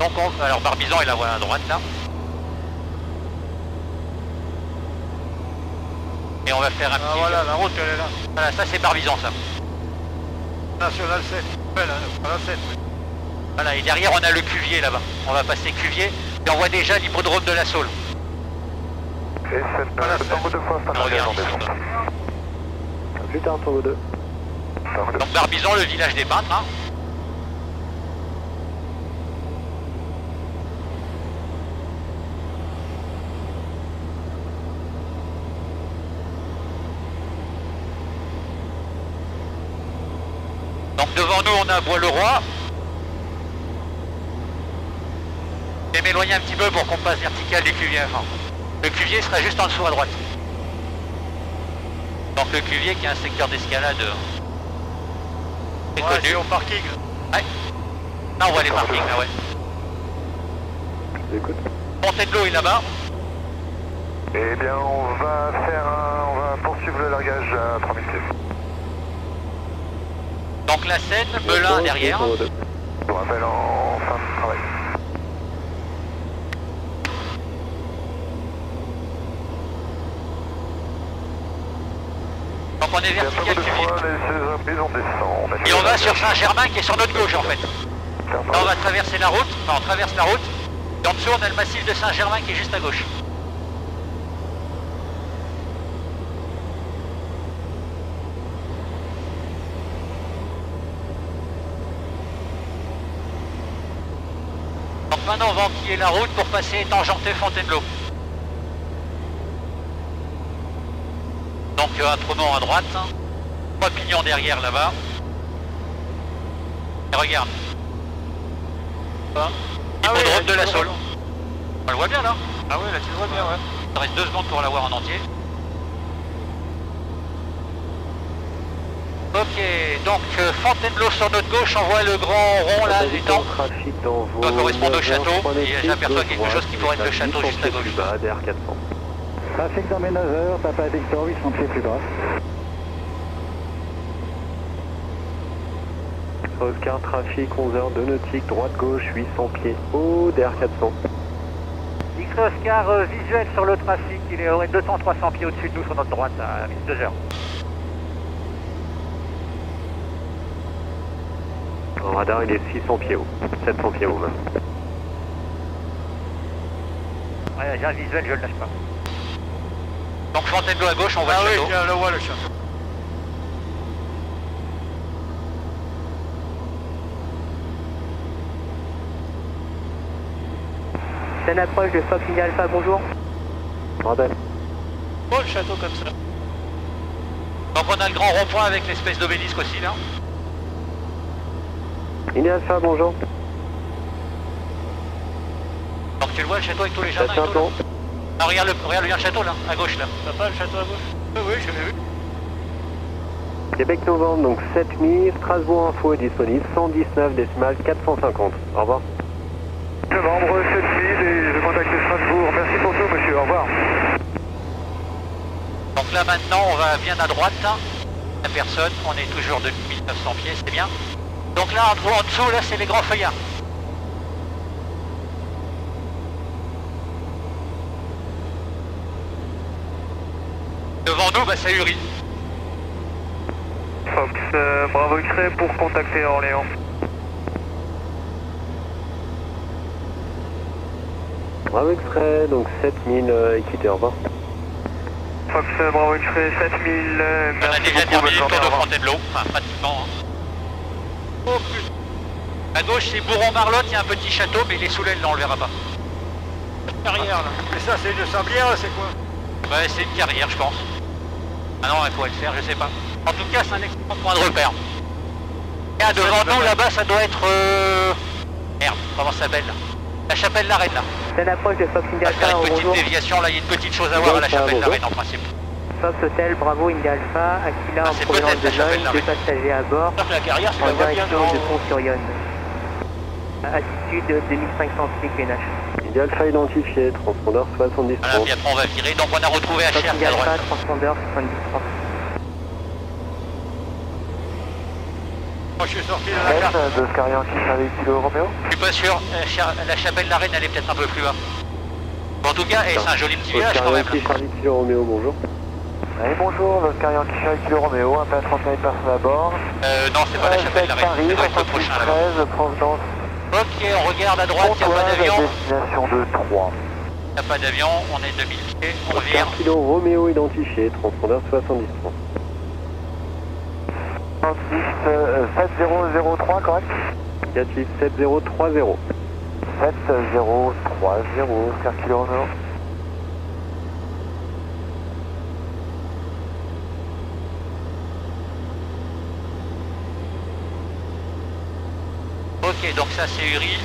Donc on, alors Barbizon est la voie à droite là. Et on va faire un petit... voilà, la route, elle est là. Voilà, ça c'est Barbizon, ça. National 7. Ouais, là, voilà, 7. oui. Voilà, et derrière on a le Cuvier là-bas. On va passer Cuvier et on voit déjà l'hippodrome de la Saule. Et c'est Voilà, le tango deux fois, On regarde tard, Tango 2. Donc Barbizon, le village des peintres. Hein. Donc devant nous on a Bois-le-Roi. Je vais m'éloigner un petit peu pour qu'on passe vertical du cuvier avant. Le cuvier sera juste en dessous à droite. Donc le cuvier qui est un secteur d'escalade euh, très Ouais, connu. c'est au parking. Là on voit les parkings là ouais. Je vous écoute. Fontainebleau est là-bas. Eh bien, on va faire un... On va poursuivre le largage à 3000 pieds. Donc la Seine, Melun derrière. Tango 2. Je vous rappelle en fin de travail. Donc on est vertical. Et on va sur Saint-Germain qui est sur notre gauche en fait. Là on va traverser la route, enfin on traverse la route. Et en dessous on a le massif de Saint-Germain qui est juste à gauche. Donc la route pour passer tangenter Fontainebleau. Donc euh, un Tremont à droite, trois pignons derrière là-bas. Et regarde. Ah Hippodrome oui, là, de la le Saule. On le voit bien là Ah oui, là, tu le vois bien, ouais. Il reste deux secondes pour l'avoir en entier. Ok, donc euh, Fontainebleau sur notre gauche, on voit le grand rond là du temps. trafic dans vos Ça correspond au 9 château, et j'aperçois quelque droite, chose qui pourrait être le château 800 juste à gauche. plus bas, DR 400. Trafic dans mes 9 heures, Papa Victor, 800 pieds plus bas. Oscar, trafic 11 heures de nautique, droite-gauche, 800 pieds haut, DR 400. X Oscar euh, visuel sur le trafic, il est aurait 200-300 pieds au-dessus de nous sur notre droite à 2 heures. Radar, il est 600 pieds haut, 700 pieds haut même. Ouais, j'ai un visuel, je le lâche pas. Donc Fontainebleau à gauche, on voit ah le oui, château. je le vois le château. Scène approche de Fox India Alpha, bonjour. Radar. Oh, le château comme ça. Donc on a le grand rond-point avec l'espèce d'obélisque aussi là. India Alpha, bonjour. Donc tu le vois le château avec tous les jardins et tout. Ah, regarde, le, regarde le château là, à gauche là. T'as pas le château à gauche Oui, oui, je l'ai vu. Québec Novembre, donc 7000, Strasbourg Info est disponible, 119 décimales 450. Au revoir. Novembre 7000 et je contacte Strasbourg. Merci pour tout, monsieur. Au revoir. Donc là maintenant on va bien à droite, là. la personne, on est toujours de 1900 pieds, c'est bien. Donc là en dessous, en dessous là c'est les grands feuillards. Devant nous, bah, c'est Uri. Fox, euh, Bravo X-Ray pour contacter Orléans. Bravo Extrait, donc 7000 euh, équité, au revoir. Fox, euh, Bravo X-Ray 7000. euh, On a merci déjà beaucoup, terminé bonne le journée, tour au de revoir. Fontainebleau, enfin pratiquement. hein. Oh putain. À gauche c'est Bourron-Marlotte, il y a un petit château, mais il est sous l'aile, là on le verra pas. Carrière là. Mais ça, c'est une sablière, c'est quoi? Bah c'est une carrière je pense. Ah non, il faut le faire, je sais pas. En tout cas, c'est un excellent point de repère. Et ah, devant nous, là-bas, ça doit être... Euh... Merde, comment ça s'appelle là? La chapelle Larenne, là. Scène approche de Fox On India va faire Alpha, une petite bonjour. déviation, là, il y a une petite chose à voir à la chapelle Larenne, en principe. Fox Hotel, Bravo India Alpha, Aquila Ah, en c'est provenance de deux passagers à bord, La carrière, en direction de Pont-sur-Yonne. Attitude 2500 pieds QNH. India Alpha identifié, transpondeur 70 Voilà, puis après on va virer. Donc on a retrouvé Fox HR India à Alpha, transpondeur 70 30. Moi, je suis sorti de la carte. de Oscar Yankee avec Kilo Romeo. Je suis pas sûr, euh, la chapelle Larenne, elle est peut-être un peu plus bas. Bon, en tout cas, c'est un joli petit village quand même. Charlie Kilo Romeo, bonjour. Allez, bonjour, l'Oscar Yankee Charlie Kilo Romeo, un peu à 39 personnes à bord. Euh, non, c'est pas la chapelle, la Paris, c'est le prochain là-bas. 13, Provenance, Ok, on regarde à droite, il n'y a pas d'avion. destination de 3. Il n'y a pas d'avion, on est 2000 pieds, on vire. Kilo Roméo identifié, transpondeur 70 francs. 36, euh, 7003, correct 48 7030. 7030, Oscar Kilo Romeo. Ok, donc ça c'est Uri.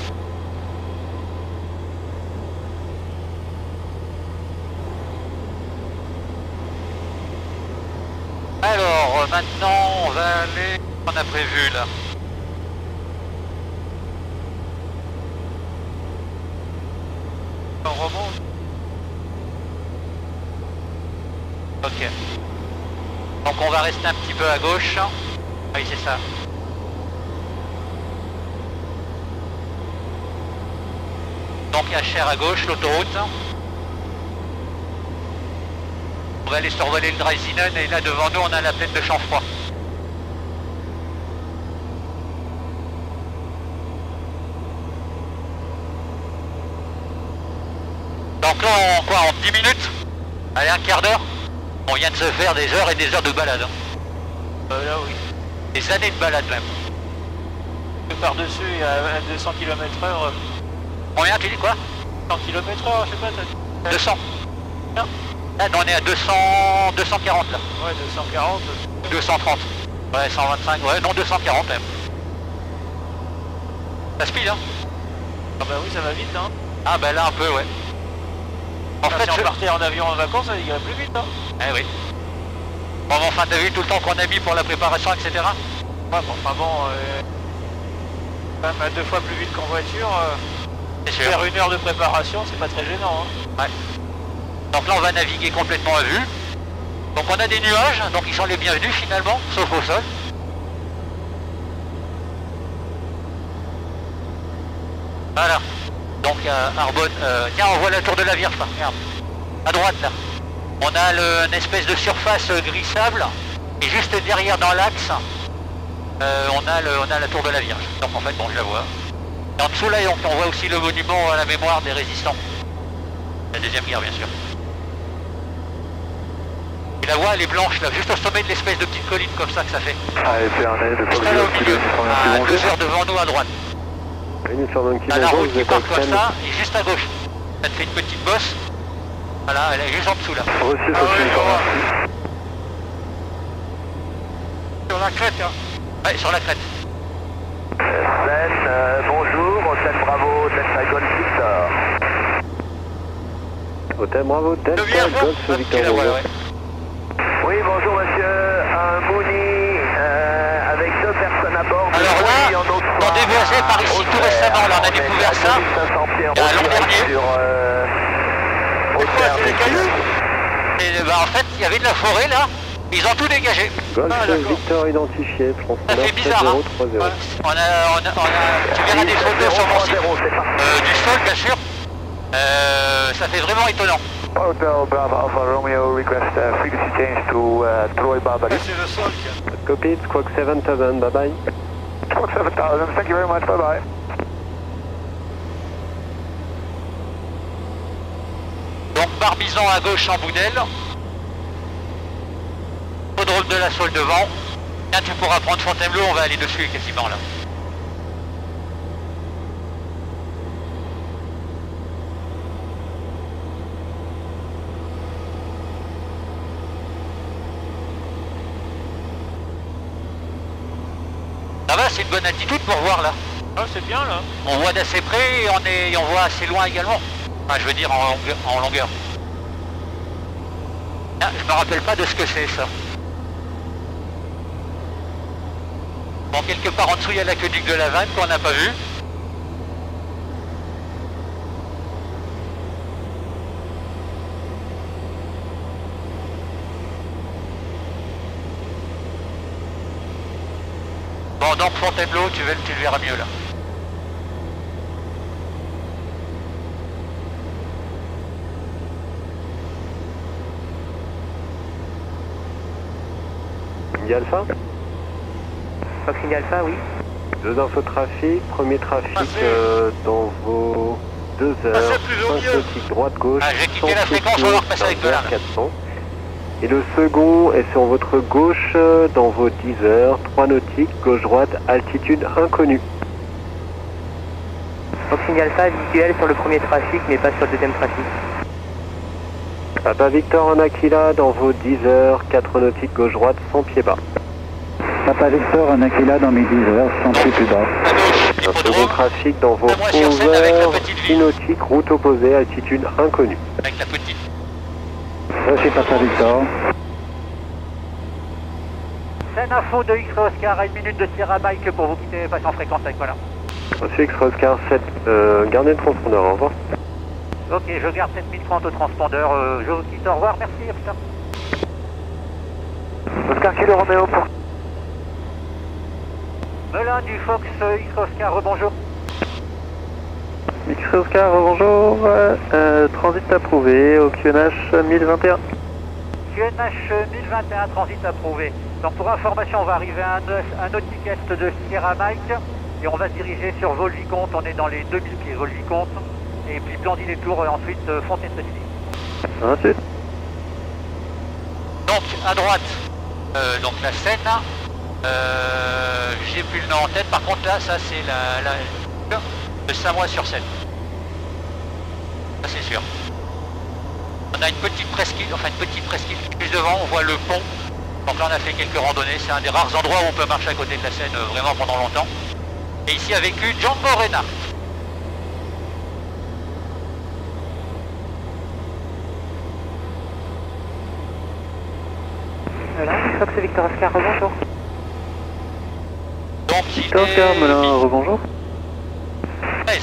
Alors, maintenant, on va aller... On a prévu là. On remonte. Ok. Donc on va rester un petit peu à gauche. Oui, c'est ça. Donc HR à gauche, l'autoroute. On va aller survoler le Dreisinen et là devant nous on a la plaine de Chamfroid. Donc là en quoi En 10 minutes? Allez un quart d'heure? On vient de se faire des heures et des heures de balade. hein. Euh, là oui. Des années de balade même. Par-dessus, il y a 200 km heure. Combien tu dis quoi 100 km heure, je sais pas, t'as dit 200. Non. Là on est à 200... 240 là. Ouais, 240. 230. Ouais, 125. Ouais, non, 240 même. Ça speed, hein Ah bah oui, ça va vite, hein. Ah bah là, un peu, ouais. En Ah, fait, si on je- partait en avion en vacances, ça irait plus vite, hein. Eh oui. Bon, enfin, t'as vu tout le temps qu'on a mis pour la préparation, etc. Ouais, bon, enfin bon, euh... quand même, à deux fois plus vite qu'en voiture, euh, sûr. faire une heure de préparation, c'est pas très gênant, hein. Ouais. Donc là, on va naviguer complètement à vue. Donc on a des nuages, donc ils sont les bienvenus finalement, sauf au sol. Voilà. Donc à Arbonne, euh, tiens, on voit la tour de la Vierge, là, regarde. À droite là. On a le- une espèce de surface euh, gris sable. Et juste derrière dans l'axe, euh, on, a le- on a la tour de la Vierge. Donc en fait, bon, je la vois. Et en dessous là, on, on voit aussi le monument à la mémoire des résistants. La deuxième guerre, bien sûr. Et la voie, elle est blanche, là, juste au sommet de l'espèce de petite colline comme ça que ça fait. AFP 1 de Juste là, au milieu, à deux heures devant nous à droite. T'as la route qui part comme ça, et juste à gauche. Ça te fait une petite bosse. Voilà, elle est juste en dessous là. Reçu, Ah. Sur la crête, hein Ouais, sur la crête. Bonjour, Hôtel Bravo, Delta Golf Victor. Hôtel Bravo, Delta, Golf, Victor ouais. Oui, bonjour monsieur, un Mooney euh, avec deux personnes à bord. Alors là, on déboisait par ici tout récemment, là, on a découvert ça. 500 pieds en Il y a haut l'an dernier. sur euh, C'est quoi, c'est des cailloux Et bah en fait, il y avait de la forêt là, ils ont tout dégagé. Golf, Ah. Victor identifié, Ça fait bizarre, hein 7030. Ouais. on, a, on, a, on a- tu verras des photos sur mon site, 030, c'est parti. euh, du sol bien sûr. Euh, ça fait vraiment étonnant. Hotel Bravo Alpha Romeo request uh, frequency change to uh, Troy Barbary. C'est le sol. Copy, Squawk 7000, bye bye. Squawk 7000, thank you very much, bye bye. Donc Barbizon à gauche en Boudel. De la Saule devant. Tiens, tu pourras prendre Fontainebleau, on va aller dessus quasiment là. Ça va, c'est une bonne attitude pour voir là. Ah, c'est bien, là. On voit d'assez près et on, est, et on voit assez loin également. Enfin, je veux dire en longueur. En longueur. Ah, je me rappelle pas de ce que c'est ça. Bon, quelque part en dessous, il y a l'aqueduc de la Vanne qu'on n'a pas vu. Bon, donc Fontainebleau, tu, ver- tu le verras mieux là. India Alpha? Fox India Alpha, oui. Deux infos de trafic. Premier trafic euh, dans vos deux heures. 5 nautiques droite-gauche. Ah, j'ai quitté la fréquence, on va repasser avec Golan. 400. Et le second est sur votre gauche euh, dans vos 10 heures. 3 nautiques, gauche-droite, altitude inconnue. Fox India Alpha, visuel sur le premier trafic, mais pas sur le deuxième trafic. Papa Victor en Aquila dans vos 10 heures. 4 nautiques, gauche-droite, sans pied bas. Papa Victor en Aquila dans mes 10 heures, sans pied plus bas. Un second hippodrome, trafic dans vos Fais-moi sur 11 scène avec la heures. petite 6 ville. nautiques, route opposée, altitude inconnue. avec la petite. Reçu Papa Victor. Scène info de X-Ray Oscar à une minute de Sierra Mike pour vous quitter, passer en fréquence avec voilà. Reçu X Oscar 7, euh, gardez le transpondeur, au revoir. Ok, je garde 7030 au transpondeur, euh, je vous quitte, au revoir, merci, à plus tard. Oscar Kilo Romeo pour Melun du Fox euh, X-Ray Oscar, rebonjour. X-Ray Oscar, bonjour. Euh, transit approuvé au QNH 1021. QNH 1021, transit approuvé. Donc pour information, on va arriver à un, un nautique est de Sierra Mike et on va se diriger sur Vol-Vicomte, on est dans les 2000 pieds Vol-Vicomte. Et puis Blandy-les-Tours et ensuite euh, Fontaine-Trésigny. Ensuite. Donc, à droite, euh, donc la Seine. Euh, J'ai plus le nom en tête. Par contre, là, ça, c'est la, la de Samois-sur-Seine. Ça, c'est sûr. On a une petite presqu'île, enfin une petite presqu'île juste devant, on voit le pont. Donc là, on a fait quelques randonnées. C'est un des rares endroits où on peut marcher à côté de la Seine euh, vraiment pendant longtemps. Et ici a vécu Django Reinhardt. Voilà, Fox Victor Oscar, rebonjour. Donc, il Victor Oscar, est- Melun, rebonjour.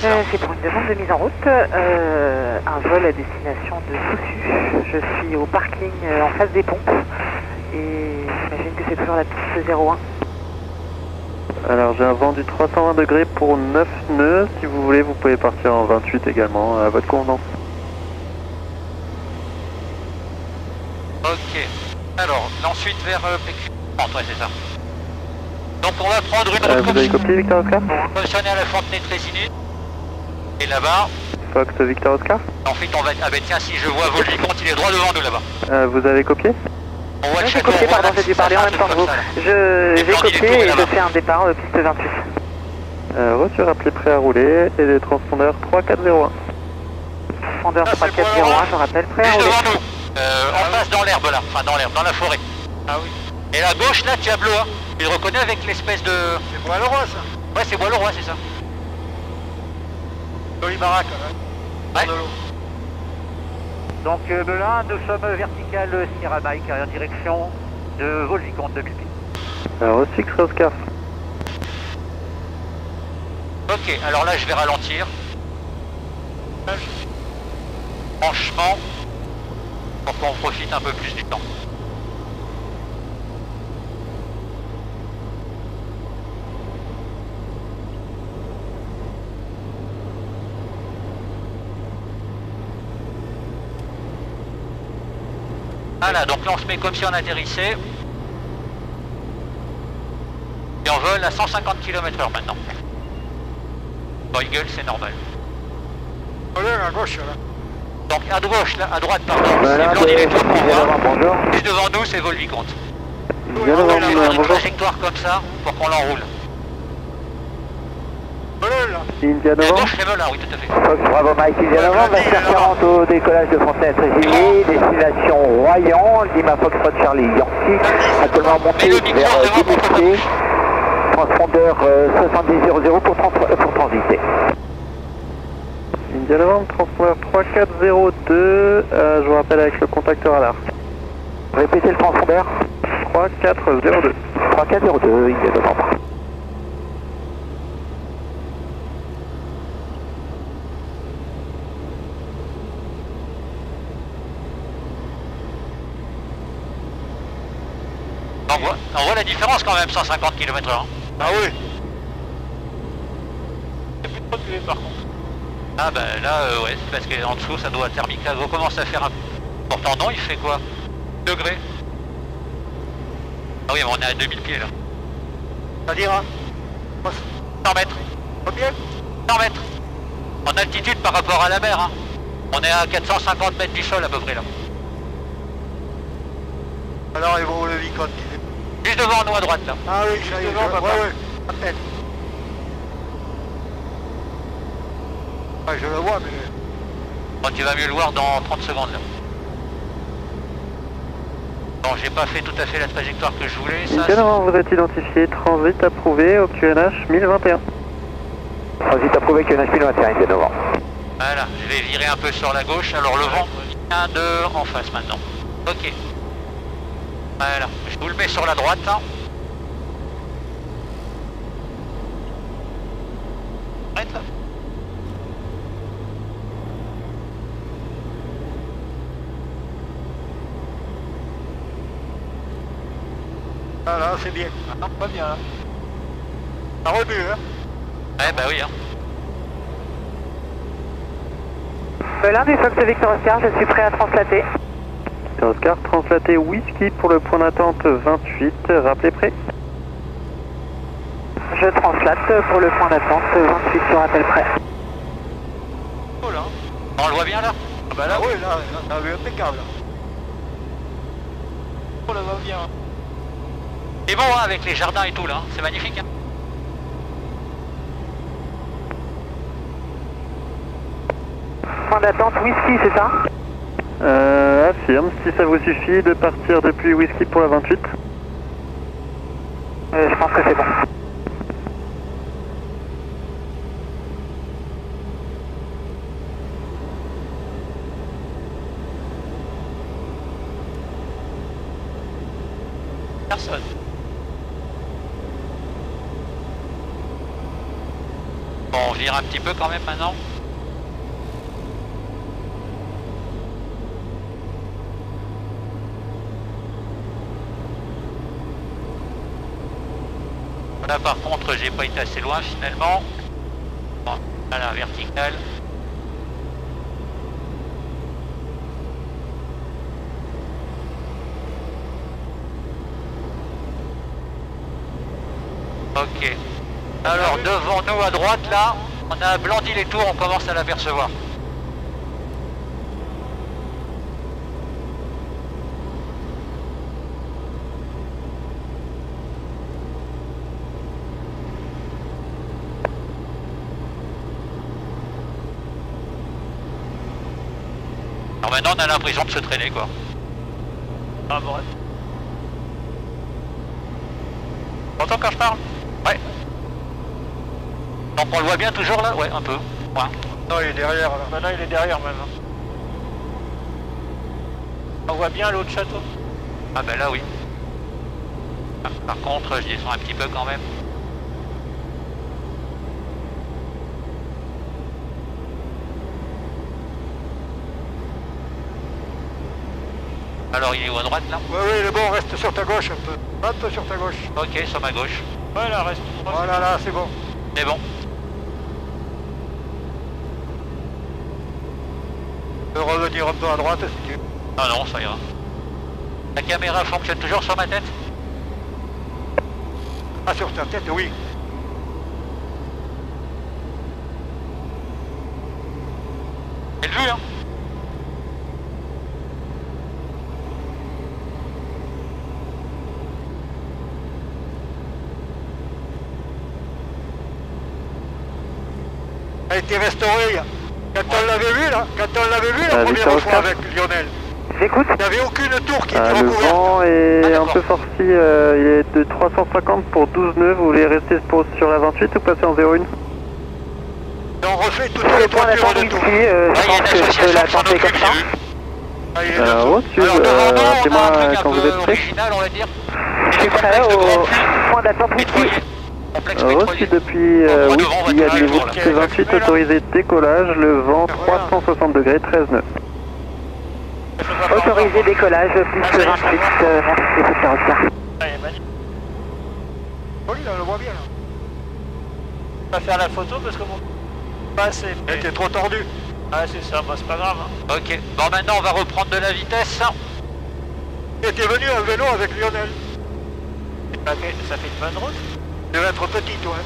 Euh, c'est pour une demande de mise en route. Euh, un vol à destination de Soussu. Je suis au parking euh, en face des pompes. Et j'imagine que c'est toujours la piste 01. Alors j'ai un vent du 320 degrés pour 9 nœuds. Si vous voulez, vous pouvez partir en 28 également, à votre convenance. Ok. Alors, ensuite vers euh, PQ. c'est ça. Donc on va prendre une Euh, route vous avez copié Victor Oscar positionner à la Fontenay-Trésigny. Et là-bas, Fox Victor Oscar ensuite on va... Ah ben tiens, si je vois Volvicomte, il est droit devant nous là-bas. Euh, Vous avez copié On voit le J'ai copié, pardon, la- j'ai dû parler en même temps que vous. Je- copié et je fais un départ euh, piste 28. euh, Reçu, rappelé prêt à rouler et les transpondeurs 3401. Fondeur Ah, c'est 3401, bon, je rappelle, prêt à rouler. devant nous. Euh, en face dans l'herbe là, enfin dans l'herbe, dans la forêt. Ah oui. Et à gauche là, tu as bleu, hein. Tu le reconnais avec l'espèce de... C'est Bois-le-Roi ça Ouais, c'est Bois-le-Roi, c'est ça. Joli baraque, ouais. Ouais. Donc euh, Melun, nous sommes vertical Sierra Mike en direction de Vol-Vicomte 2000 pieds. Alors X Oscar. Ok, alors là je vais ralentir. Franchement, pour qu'on profite un peu plus du temps. Voilà, donc là on se met comme si on atterrissait. Et on vole à 150 km heure maintenant. Bon, il gueule, c'est normal. à gauche là. Donc à gauche, là, à droite, pardon, Voilà, c'est qu'on voit. bonjour. Juste devant nous, c'est Volvicomte. Bien On devant nous, une trajectoire comme ça pour qu'on l'enroule. India à oui, tout à fait. Fox Bravo Mike India Novembre, Master 40 au décollage de Fontaine-Trésigny, destination Royan, Lima Foxtrot Charlie Yankee, actuellement monté vers euh, pour 10 qu'on pieds, transpondeur euh, 7000 pour, trans euh, pour transiter. India devant, transpondeur 3402. Euh, je vous rappelle avec le contacteur à l'arc. Répétez le transpondeur 3402. 3402, India Novembre. On voit, on voit la différence quand même, 150 km h Ah oui C'est plus trop de par contre. Ah bah là, euh, ouais, c'est parce qu'en dessous, ça doit thermique. Ça commence à faire un... Pourtant non, il fait quoi? Degrés Ah oui, mais on est à 2000 pieds là. C'est-à-dire hein? 100 mètres. Combien 100 mètres. En altitude par rapport à la mer. Hein. On est à 450 mètres du sol à peu près là. Alors, ils vont où le Vicon Juste devant nous à droite là. Ah oui, je devant, je- papa. Ouais, ouais, je le vois, mais... Bon, tu vas mieux le voir dans 30 secondes là. Bon, j'ai pas fait tout à fait la trajectoire que je voulais. Ça, Nickel, vous êtes identifié, transit approuvé au QNH 1021. Transit approuvé QNH 1021, Indian Novembre. Voilà, je vais virer un peu sur la gauche. Alors le vent vient de en face maintenant. Ok. Voilà, je vous le mets sur la droite. hein. Arrête là. Ah là, c'est bien. Ah, pas bien, là. Ça remue, hein Ouais, bah oui. Hein. Melun du Fox Victor Oscar, je suis prêt à translater. Oscar, translaté whisky pour le point d'attente 28, rappelez prêt. Je translate pour le point d'attente 28 sur appel prêt. Oh là On le voit bien là? Ah bah là, oui, là, là, vu impeccable. là. Oh là, va bien. C'est bon hein, avec les jardins et tout là. C'est magnifique. Hein. Point d'attente whisky, c'est ça? Euh, affirme, si ça vous suffit de partir depuis whisky pour la 28. Euh, Je pense que c'est bon. Personne. Bon, on vire un petit peu quand même maintenant. Là par contre j'ai pas été assez loin finalement. À la verticale. Ok. Alors devant nous à droite là, on a blandi les tours, on commence à l'apercevoir. Alors maintenant on a l'impression de se traîner quoi. Ah bon. T'entends quand je parle? Ouais. Donc on le voit bien toujours là? Ouais, un peu. Ouais. Non, il est derrière, là. Maintenant, il est derrière, maintenant. On voit bien l'autre château? Ah ben là oui. Par contre je descends un petit peu quand même. Alors il est où à droite là Oui, oui, il est bon, reste sur ta gauche un peu. Un peu sur ta gauche. Ok, sur ma gauche. Voilà, reste. Voilà, là, c'est bon. C'est bon. Tu peux revenir un peu à droite si tu veux. Ah non, ça ira. La caméra fonctionne toujours sur ma tête Ah, sur ta tête, oui. C'est le vue hein Été restaurée. Quand on l'avait vu, là, quand on l'avait vu la Ah, première fois avec Lionel, J'écoute. il n'y avait aucune tour qui Ah, était le recouverte. vent est un peu forci, euh, il est de 350 pour 12 nœuds. Vous voulez rester sur la 28 ou passer en 01 Et on refait toutes les le point toitures d'attente whisky, euh, je Ouais, il y a pense que je peux la tenter comme ça. Ah, Euh, au-dessus, Alors euh, devant nous, on a appelez-moi un truc un quand vous êtes prêt. Je suis prêt au point d'attente whisky. Euh, Reçu depuis euh, Bon, devant, on va whisky à tirer niveau le jour, là. C28 autorisé décollage, le vent 360 degrés 13 nœuds. Autorisé décollage, plus que 28, euh, Oscar. Ouais, magnifique. Oui, là, on le voit bien. Là. On va faire la photo parce que mon... Pas assez. Elle était trop tordue. Ah c'est ça, bah c'est pas grave. Hein. Ok, bon maintenant on va reprendre de la vitesse. Il était venu à vélo avec Lionel. Ça fait, ça fait une bonne route. Tu vas être petit, toi.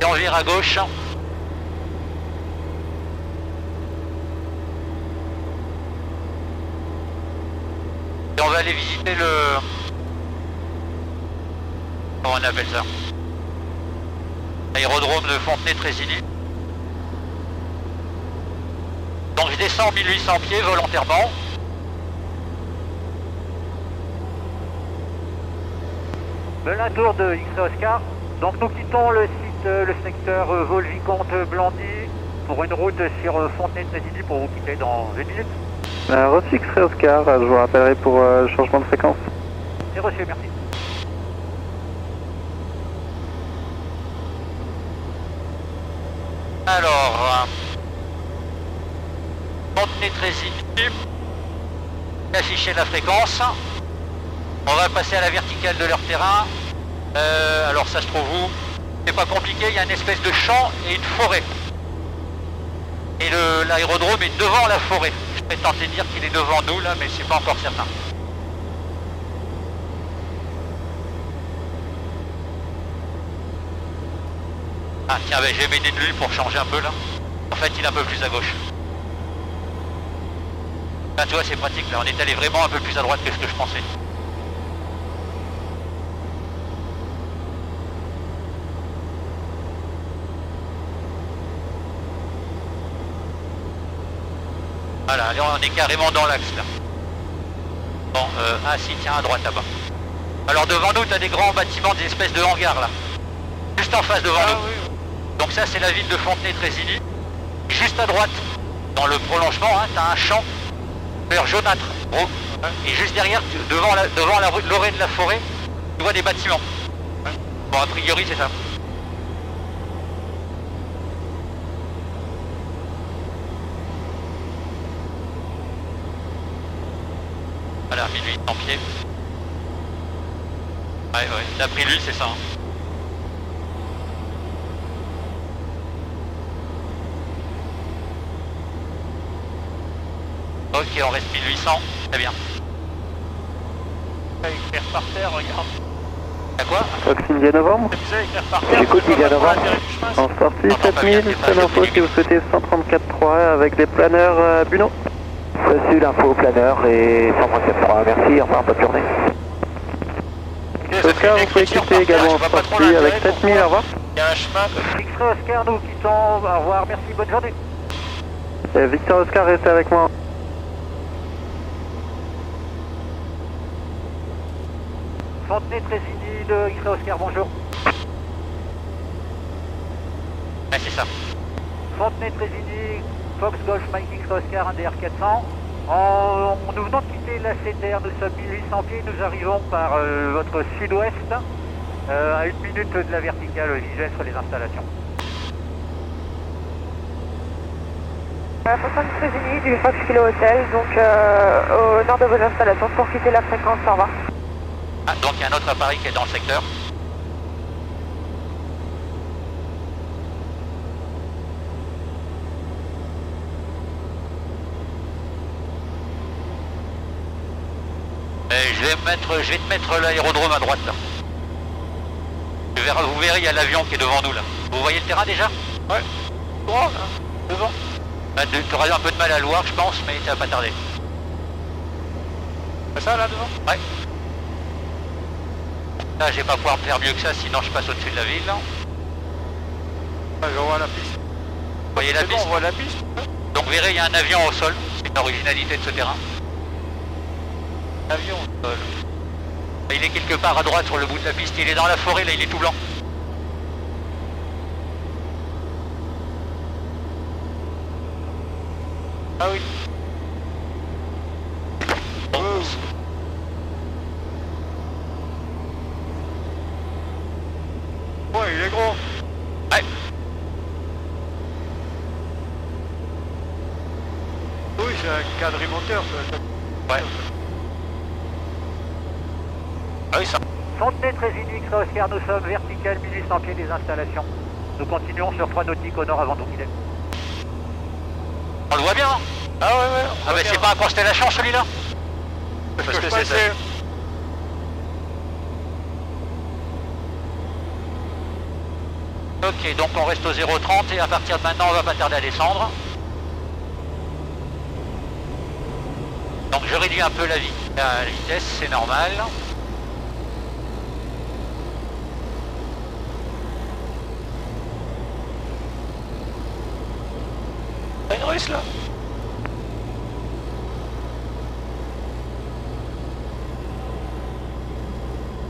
Et on vire à gauche. Et on va aller visiter le... Comment on appelle ça? Aérodrome de Fontenay-Trésigny. Donc je descends 1800 pieds volontairement. Tour de X Oscar. Donc nous quittons le site, euh, le secteur euh, Vol-Vicomte-Blandy pour une route sur euh, Fontenay-Trésigny pour vous quitter dans une minute. Euh, reçu X-Ray Oscar, je vous rappellerai pour euh, le changement de fréquence. C'est reçu, merci. Alors, Fontenay-Trésigny, afficher la fréquence. On va passer à la de leur terrain. Euh, alors ça se trouve où? C'est pas compliqué, il y a une espèce de champ et une forêt. Et l'aérodrome est devant la forêt. Je vais tenter de dire qu'il est devant nous là, mais c'est pas encore certain. Ah tiens, ben, j'ai mis des nuls pour changer un peu là. En fait, il est un peu plus à gauche. Là, tu vois, c'est pratique là. On est allé vraiment un peu plus à droite que ce que je pensais. On est carrément dans l'axe là. Bon, euh, ah si, tiens, à droite là-bas. Alors devant nous, tu as des grands bâtiments, des espèces de hangars là. Juste en face devant nous. Donc ça, c'est la ville de Fontenay-Trésigny. Juste à droite, dans le prolongement, hein, tu as un champ vert jaunâtre, gros. Et juste derrière, devant la, devant la rue de l'orée de la forêt, tu vois des bâtiments. Bon, a priori, c'est ça. Voilà, 1800 pieds. Ouais, ouais, d'après lui, c'est ça. hein. Ok, on reste 1800, très bien. Éclair par terre, regarde. Y'a quoi? India Novembre. J'écoute pas Novembre. En sortie 7000, seule info si vous souhaitez 134.3 avec des planeurs euh, Buno. Reçu l'info planeur et 134.3. Merci, revoir, bonne journée. Oscar, vous pouvez quitter également en sortie avec 7000, au revoir. Il y a un chemin. X-Ray Oscar, nous quittons. Au revoir, merci, bonne journée. Et Victor Oscar, restez avec moi. Fontenay-Trésigny de X-Ray Oscar, bonjour. Ouais, c'est ça. Fontenay-Trésigny, Fox Golf Mike X-Ray Oscar, 1DR400. En- nous venons de quitter la CTR, nous sommes 1800 pieds, nous arrivons par euh, votre sud-ouest, euh, à une minute de la verticale visuelle sur les installations. Euh, Fontaine-Trésigny du Fox Kilo Hotel, donc euh, au nord de vos installations pour quitter la fréquence, au revoir. Ah, donc il y a un autre appareil qui est dans le secteur. Je vais mettre, je vais te mettre l'aérodrome à droite là. Je verrai- vous verrez, il y a l'avion qui est devant nous là. Vous voyez le terrain déjà? Ouais. Là. Devant. Bah, Tu auras un peu de mal à le voir, je pense, mais ça va pas tarder. C'est ça, là, devant? Ouais. Là, je vais pas pouvoir faire mieux que ça, sinon je passe au-dessus de la ville. là. Ouais, je vois la piste. Vous voyez la bon, piste? on voit la piste. Donc vous verrez, il y a un avion au sol. C'est l'originalité de ce terrain. Avion. au sol. Il est quelque part à droite sur le bout de la piste. Il est dans la forêt, là, il est tout blanc. nous sommes verticales 1800 pieds des installations. Nous continuons sur 3 nautiques au nord avant Dominé. On le voit bien hein Ah ouais ouais Ah mais c'est pas un constellation celui-là Ok, donc on reste au 0,30 et à partir de maintenant on va pas tarder à descendre. Donc je réduis un peu la, la vitesse, c'est normal.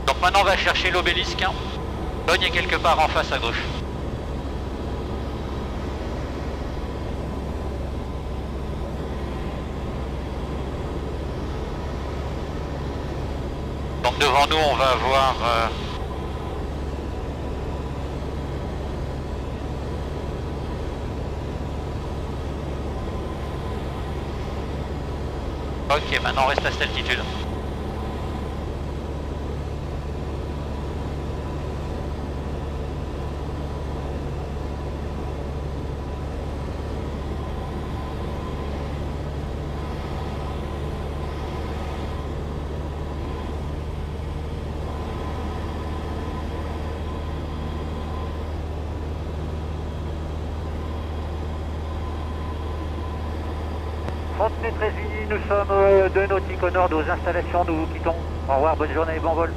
Donc maintenant, on va chercher l'obélisque. hein. Est quelque part en face à gauche. Donc devant nous, on va avoir... euh, Ok, maintenant on reste à cette altitude. Fontenay très unis, nous sommes euh, deux nautiques au nord de vos installations, nous vous quittons. Au revoir, bonne journée, bon vol.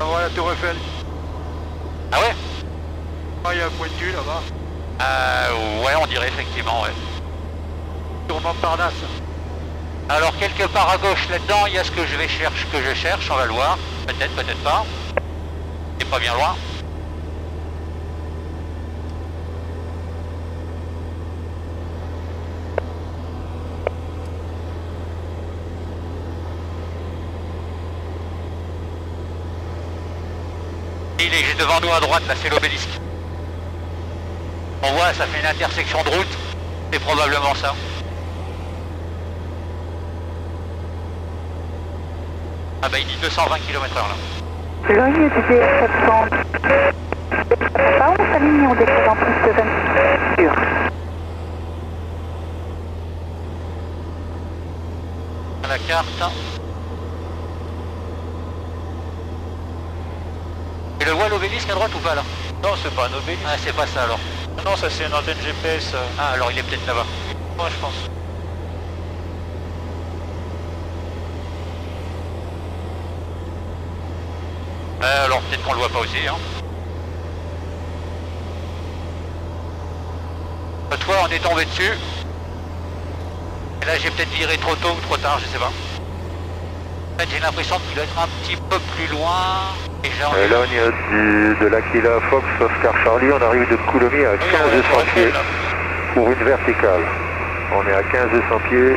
On voit la tour Eiffel. Ah ouais? Ah, il y a un pointu là-bas. Euh, ouais, on dirait effectivement, ouais. Tour Montparnasse. Alors quelque part à gauche là-dedans, il y a ce que je vais chercher, que je cherche, on va le voir. Peut-être, peut-être pas. C'est pas bien loin. Il est juste devant nous à droite, là c'est l'obélisque. On voit, ça fait une intersection de route. C'est probablement ça. Ah bah il dit 220 km h là. Logne du DR400. Pas on s'aligne, on décolle en piste 26. Sûr. À la carte. L'obélisque à droite ou pas là Non, c'est pas un obélisque. Ah c'est pas ça alors. Non, ça c'est une antenne GPS. euh. Ah alors il est peut-être là-bas. Moi, je pense. Euh, alors peut-être qu'on le voit pas aussi. Hein. Euh, Toi on est tombé dessus. Et là j'ai peut-être viré trop tôt ou trop tard, je sais pas. En fait j'ai l'impression qu'il doit être un petit peu plus loin. Euh, du- de l'Aquila Fox Oscar Charlie, on arrive de Coulommiers à 1500 pieds pour une verticale. On est à 1500 pieds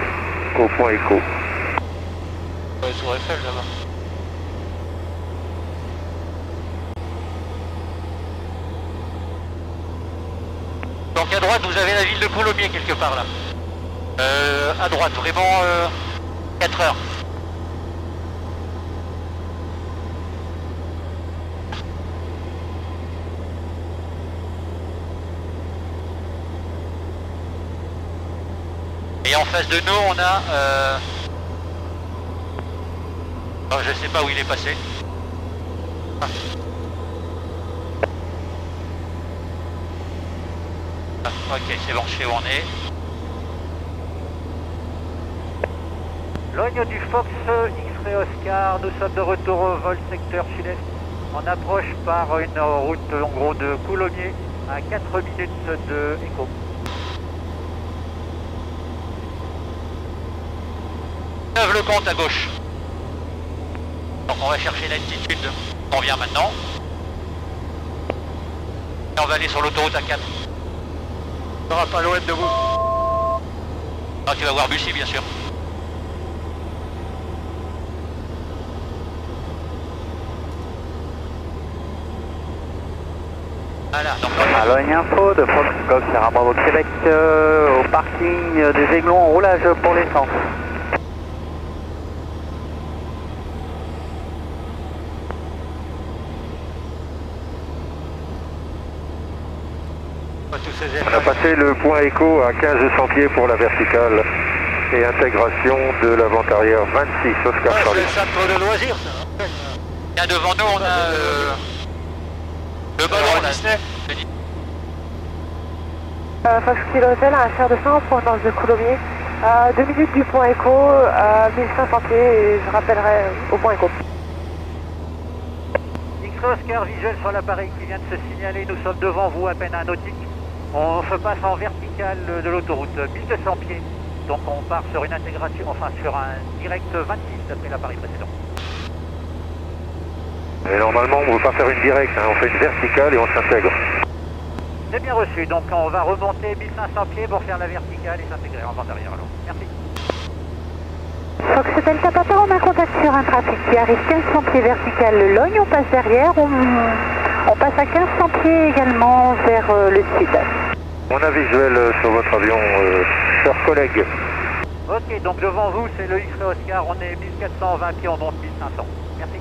au point écho. Ouais, tour Eiffel là-bas. Donc à droite, vous avez la ville de Coulommiers quelque part là. Euh, à droite, vraiment euh, 4 heures. en face de nous, on a... Euh... Oh, je sais pas où il est passé. Ah. Ok, c'est bon, je où on est. L'oigne du Fox X-Ray Oscar, nous sommes de retour au vol secteur sud-est. On approche par une route en gros de Coulommiers à 4 minutes de Echo. 50 à gauche. Donc on va chercher l'altitude. On vient maintenant. Et on va aller sur l'autoroute A4. Il n'y aura pas l'OM de vous. Ah, tu vas voir Bussy bien sûr. Voilà, donc Allô, une info de Foxcock, Sarah Bravo Québec, euh, au parking des Aiglons, roulage pour l'essence. On a passé le point écho à 1500 pieds pour la verticale. et intégration de la vente arrière 26, Oscar Ouais, Charlie. c'est le centre de loisirs, ça. hein. Bien devant nous, on a euh, le ballon là. Disney. Euh, Fox Hotel à un de fin en provenance de Coulommiers. À 2 minutes du point écho, à 1500 pieds, et je rappellerai au point écho. X-ray Oscar visuel sur l'appareil qui vient de se signaler, nous sommes devant vous à peine un nautique. On se passe en vertical de l'autoroute, 1200 pieds. Donc on part sur une intégration, enfin sur un direct 26 d'après l'appareil précédent. Et normalement, on ne veut pas faire une directe, hein, on fait une verticale et on s'intègre. C'est bien reçu, donc on va remonter 1500 pieds pour faire la verticale et s'intégrer en vente arrière alors. Merci. Delta Papa, on a contact sur un trafic qui arrive 1500 pieds vertical le Logne, on passe derrière, on, on passe à 1500 pieds également vers euh, le sud. On a visuel euh, sur votre avion, euh, cher collègue. Ok, donc devant vous c'est le X-ray Oscar, on est 1420 pieds, on monte 1500. Merci.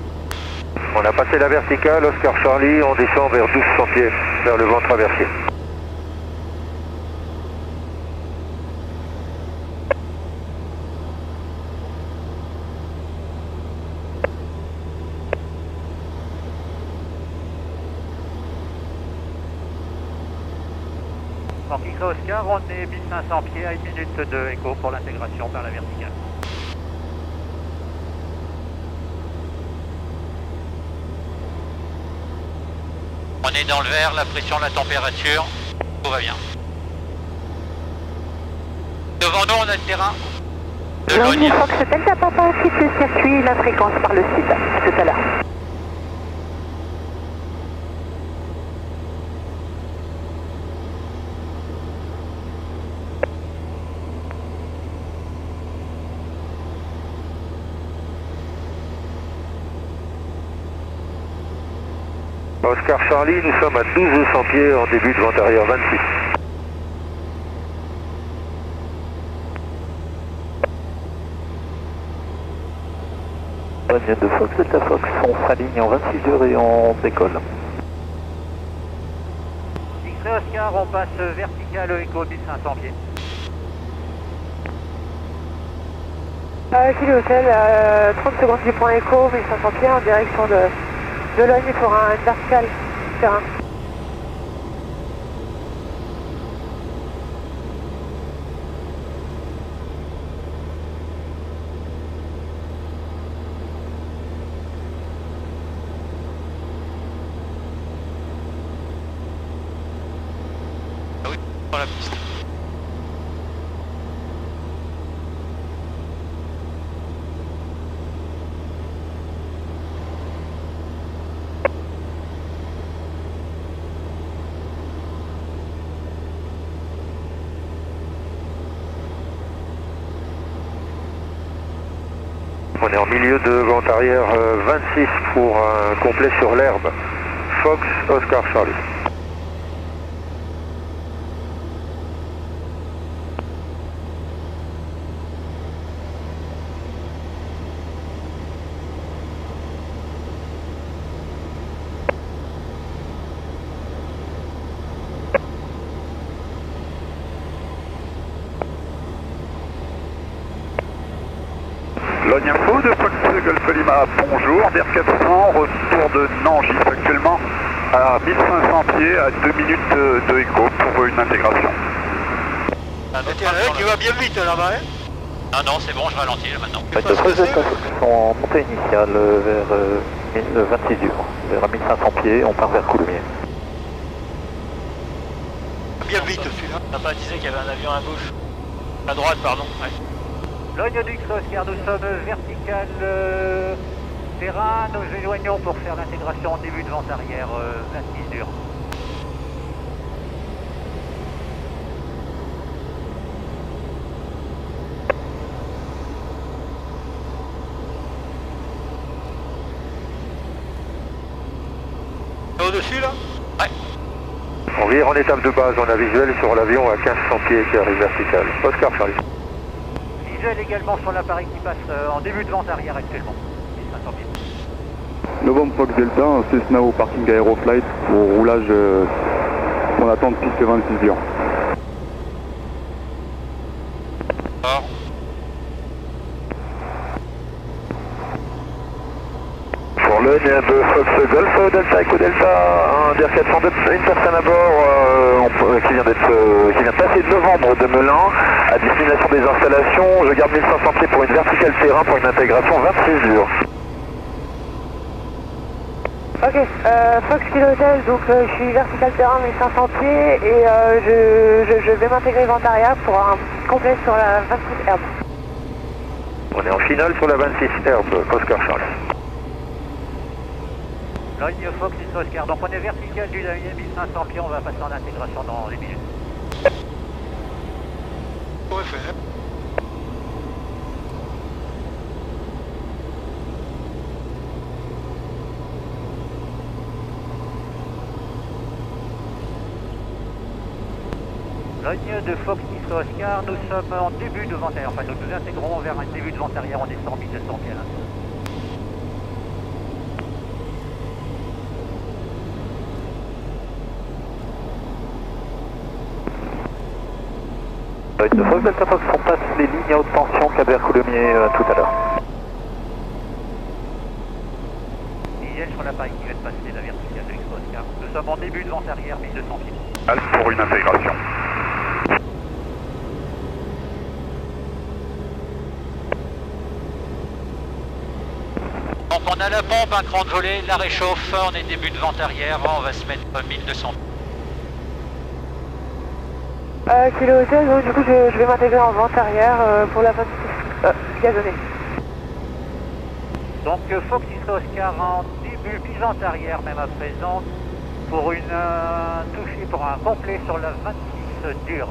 On a passé la verticale, Oscar Charlie, on descend vers 1200 pieds, vers le vent traversier. X-ray Oscar, on est 1500 pieds à une minute de écho pour l'intégration par la verticale. On est dans le vert, la pression, la température, tout va bien. Devant nous, on a le terrain. De. Fox Delta Papa le circuit, la fréquence par le sud. Tout à l'heure. Oscar Charlie, nous sommes à 1200 pieds en début de vent arrière 26. Daniel de Fox, Delta Fox, on s'aligne en 26 heures et on décolle. X-ray Oscar, on passe vertical écho 1500 pieds. Euh, Kilo Hotel, euh, 30 secondes du point écho, 1500 pieds en direction de, de Logne pour un vertical terrain. Dans la piste. On est en milieu de vent arrière euh, 26 pour un complet sur l'herbe. Fox, Oscar Charlie. Logne Info de Fox Golf Lima, bonjour, DER 400, retour de Nangy actuellement à 1500 pieds à 2 minutes de, de écho pour une intégration. Un autre Il y en a un train qui sur va le- bien vite là-bas, hein Ah non, c'est bon, je ralentis là maintenant. Delta Fox, en montée initiale euh, vers euh, 1000, euh, 26 heures, vers 1500 pieds, on part vers Coulommiers. Bien vite celui-là. On n'a pas disé qu'il y avait un avion à gauche. À droite, pardon. Ouais. Logne du X-ray Oscar, nous sommes vertical euh, terrain, nous éloignons pour faire l'intégration en début de vente arrière euh, 26 durs. Au-dessus là On vire en étape de base, on a visuel sur l'avion à 1500 pieds qui arrive vertical. Oscar Charlie. Visuel également sur l'appareil qui passe euh, en début de vente arrière actuellement. 1500 pieds. Novembre Fox Delta, Cessna au parking Aeroflight pour roulage euh, en attente piste 26 heures. Delta Echo Delta, un DR402, une personne à bord euh, on peut- qui, vient d'être, euh, qui vient de passer de novembre de Melun à destination des installations. Je garde 1500 pieds pour une verticale terrain pour une intégration 26 dur. Ok, euh, Fox Kilo Hotel, donc euh, je suis vertical terrain 1500 pieds et euh, je, je, je vais m'intégrer vent arrière pour un complet sur la 26 herbe. On est en finale sur la 26 Herbe, Oscar Charles. Logne Fox X Oscar. Donc on est vertical du Logne 1500 pieds, on va passer en intégration dans les minutes. Ouais. Logne de Fox X Oscar, nous sommes en début de vent arrière. Enfin, nous nous intégrons vers un début de vent arrière, on est 100 1200 pieds à l'instant. De Fox Delta Fox, on passe les lignes à haute tension Cabert Coulommiers euh, tout à l'heure. Diesel sur l'appareil qui vient de passer la verticale de Oscar. Nous sommes en début de vent arrière, 1200 pieds. Halte pour une intégration. Donc on a la pompe, un cran de volée, la réchauffe, on est début de vente arrière, on va se mettre 1200. Euh, Kilo Hotel, donc du coup je, je vais m'intégrer en vente arrière euh, pour la 26 euh, gazonnée. Donc Fox Oscar en début mi-vente arrière même à présent pour une euh, touchée pour un complet sur la 26 dure.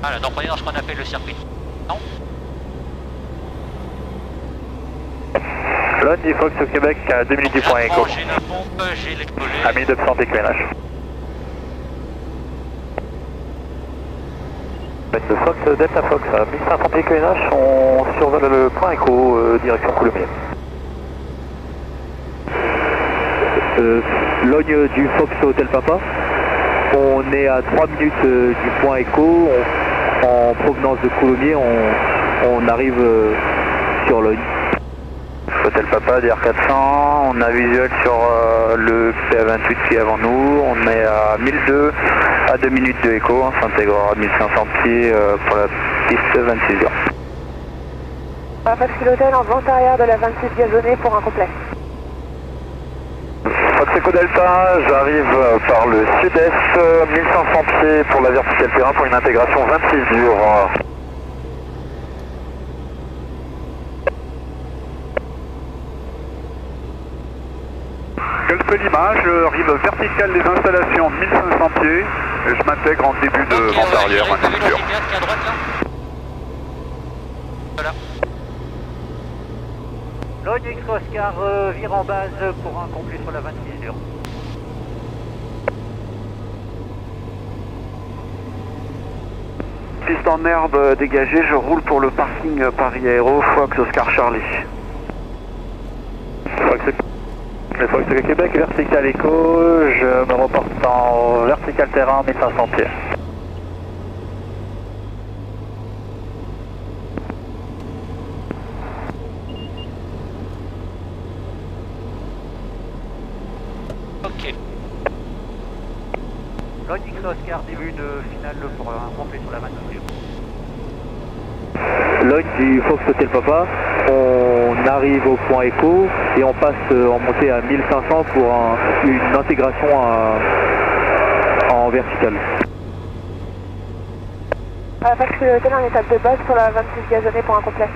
Voilà, donc on est dans ce qu'on appelle le circuit. Non Logne du Fox au Québec à 2 minutes du point écho. J'ai la pompe, j'ai l'explosé. À 1200 TQNH. De Fox Delta Fox à 1500 TQNH, on survole le point écho euh, direction Coulommiers. Euh, Logne du Fox Hotel Papa. On est à 3 minutes euh, du point écho. On- en provenance de Coulommiers, on, on arrive euh, sur Logne. Hôtel Papa, DR400, on a visuel sur euh, le PA28 qui est avant nous, on est à 1002 à 2 minutes de écho, on s'intégrera à 1500 pieds euh, pour la piste 26 heures. Fox Kilo Hotel en vente arrière de la 26 gazonnée pour un complet. Fox Echo Delta, j'arrive euh, par le sud-est, euh, 1500 pieds pour la verticale terrain pour une intégration 26 dur. Golf Lima, je arrive vertical des installations 1500 pieds et je m'intègre en début de vente arrière, T'as vu 26 dur. l'antipiade qui est à droite là Voilà. X Oscar euh, vire en base pour un complet sur la 26 dure. Piste en herbe dégagée, je roule pour le parking Paris Aéro, Fox Oscar Charlie. Fox, le Fox de Québec, vertical écho, je me reporte en vertical terrain 1500 pieds. Ok. Logne X Oscar début de finale pour un complet sur la 26 dure. Logne du Fox Hotel Papa. On arrive au point écho et on passe euh, en montée à 1500 pour un- une intégration à- en verticale. Euh, Fox Kilo Hotel en étape de base pour la 26 gazonnée pour un complet?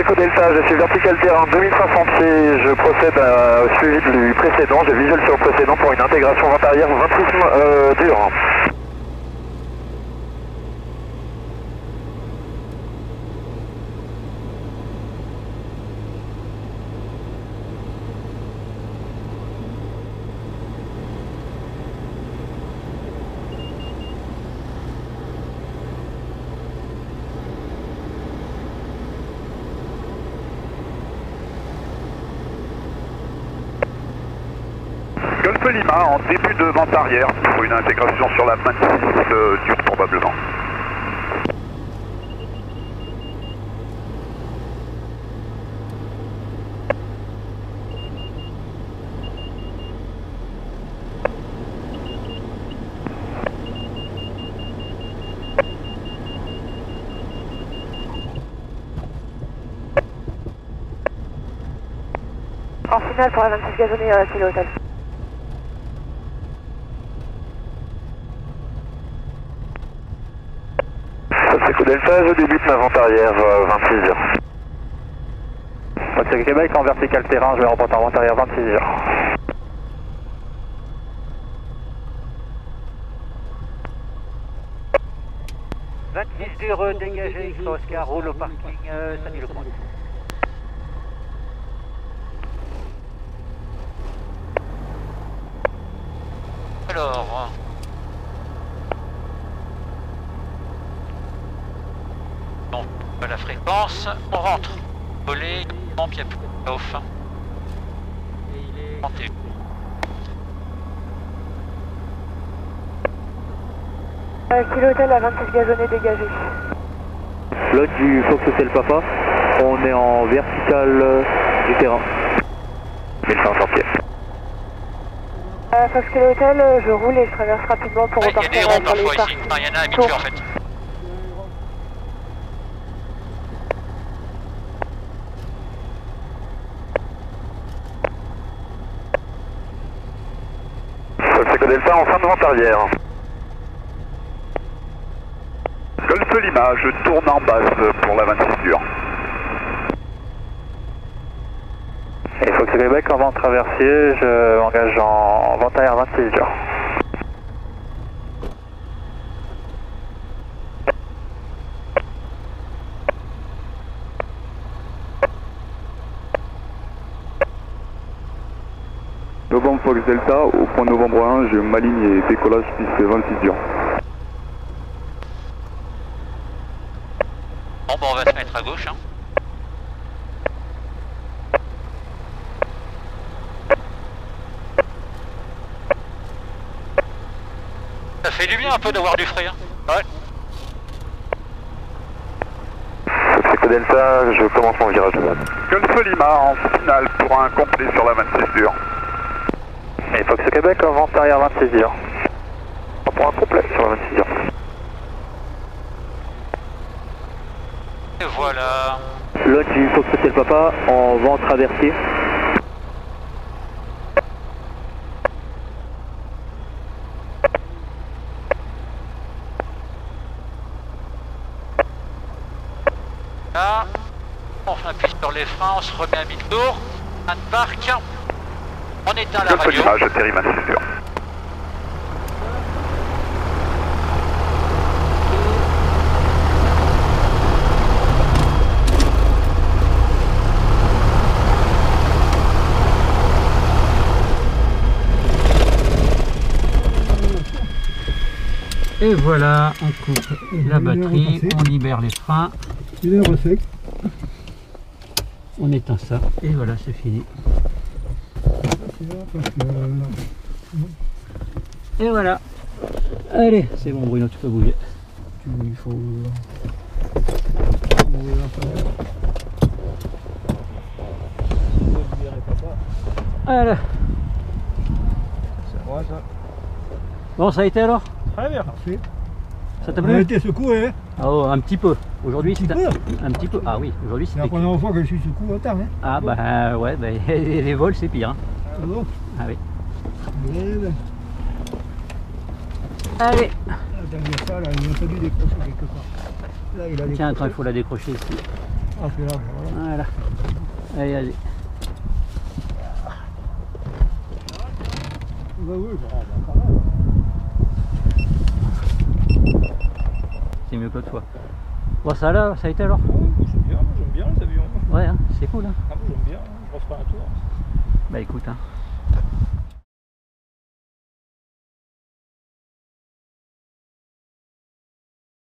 Echo Delta, je suis vertical terrain 2500 pieds, je procède à- au suivi du précédent, j'ai visuel sur le précédent pour une intégration vente arrière 26 euh, dur. en début de vente arrière pour une intégration sur la 26 euh, dure probablement. En finale pour la 26 gazonnée, euh, c'est l'hôtel. Je débute ma vente arrière, 26 euh, heures. Voiture Québec en vertical terrain, je vais reprendre en vente arrière 26 heures. Vistéreux, dégagé, Oscar, roule au parking, euh, salut le point. Alors... Hein. Bon, la fréquence, on rentre. A plus de off. Et il est monté. Kilo Hotel à 26 gazonnés dégagé. Lot du Fox Hotel Papa, on est en vertical euh, du terrain. 1500 pieds. Euh, Fox Kilo Hotel, je roule et je traverse rapidement pour Ouais, Il y a repartir des ronds parfois ici. Il y en a habitués en fait. Fox Vente arrière. Lima, je tourne en basse pour la 26 dure. Et Fox Québec en vente traversier, je m'engage en vente arrière 26 heures. Novembre Fox Delta, au point novembre 1, je m'aligne et décollage piste 26 heures. Bon, bah, on va se mettre à gauche. Hein. Ça fait du bien un peu d'avoir du frais. Hein. Ouais. Delta, je commence mon virage. Golfe Lima en finale pour un complet sur la 26 dure. Et Fox Québec en vente arrière 26 heures. Un complet sur la 26 heures. Et voilà. Lot du Fox Hotel Papa en vent traversier. Là, on appuie sur les freins, on se remet à mi-tour. Un parc. On éteint la radio. Lima, j'atterris 26 heures. Et voilà, on coupe la batterie, on libère les freins, Il est on éteint ça, et voilà, c'est fini. Parce que. euh, Et voilà. Allez, c'est bon Bruno, tu peux bouger. tu- il faut. faire. Voilà. C'est moi ça. Bon, ça a été alors? Très bien. Parfait. Ça t'a On a plu été secoué, hein. Ah, oh, un petit peu. Aujourd'hui, Un c'était peu un petit peu. Ah oui, aujourd'hui C'est la c'était. première fois que je suis secoué autant, hein. Ah bah ouais, bah, les vols c'est pire. hein. Ah bon Ah oui. Allez. Attends, il y a ça là, il a fallu décrocher quelque part. Là, il a décroché. Tiens, attends, il faut la décrocher ici. Ah, c'est là, voilà. Voilà. Allez, allez. Bah oui, bah, bah. C'est mieux que toi. Bon, ça là, ça a été alors C'est bien, moi, j'aime bien les avions. Ouais, hein, c'est cool. Hein. Ah, moi, j'aime bien, je referai un tour. Bah écoute, hein.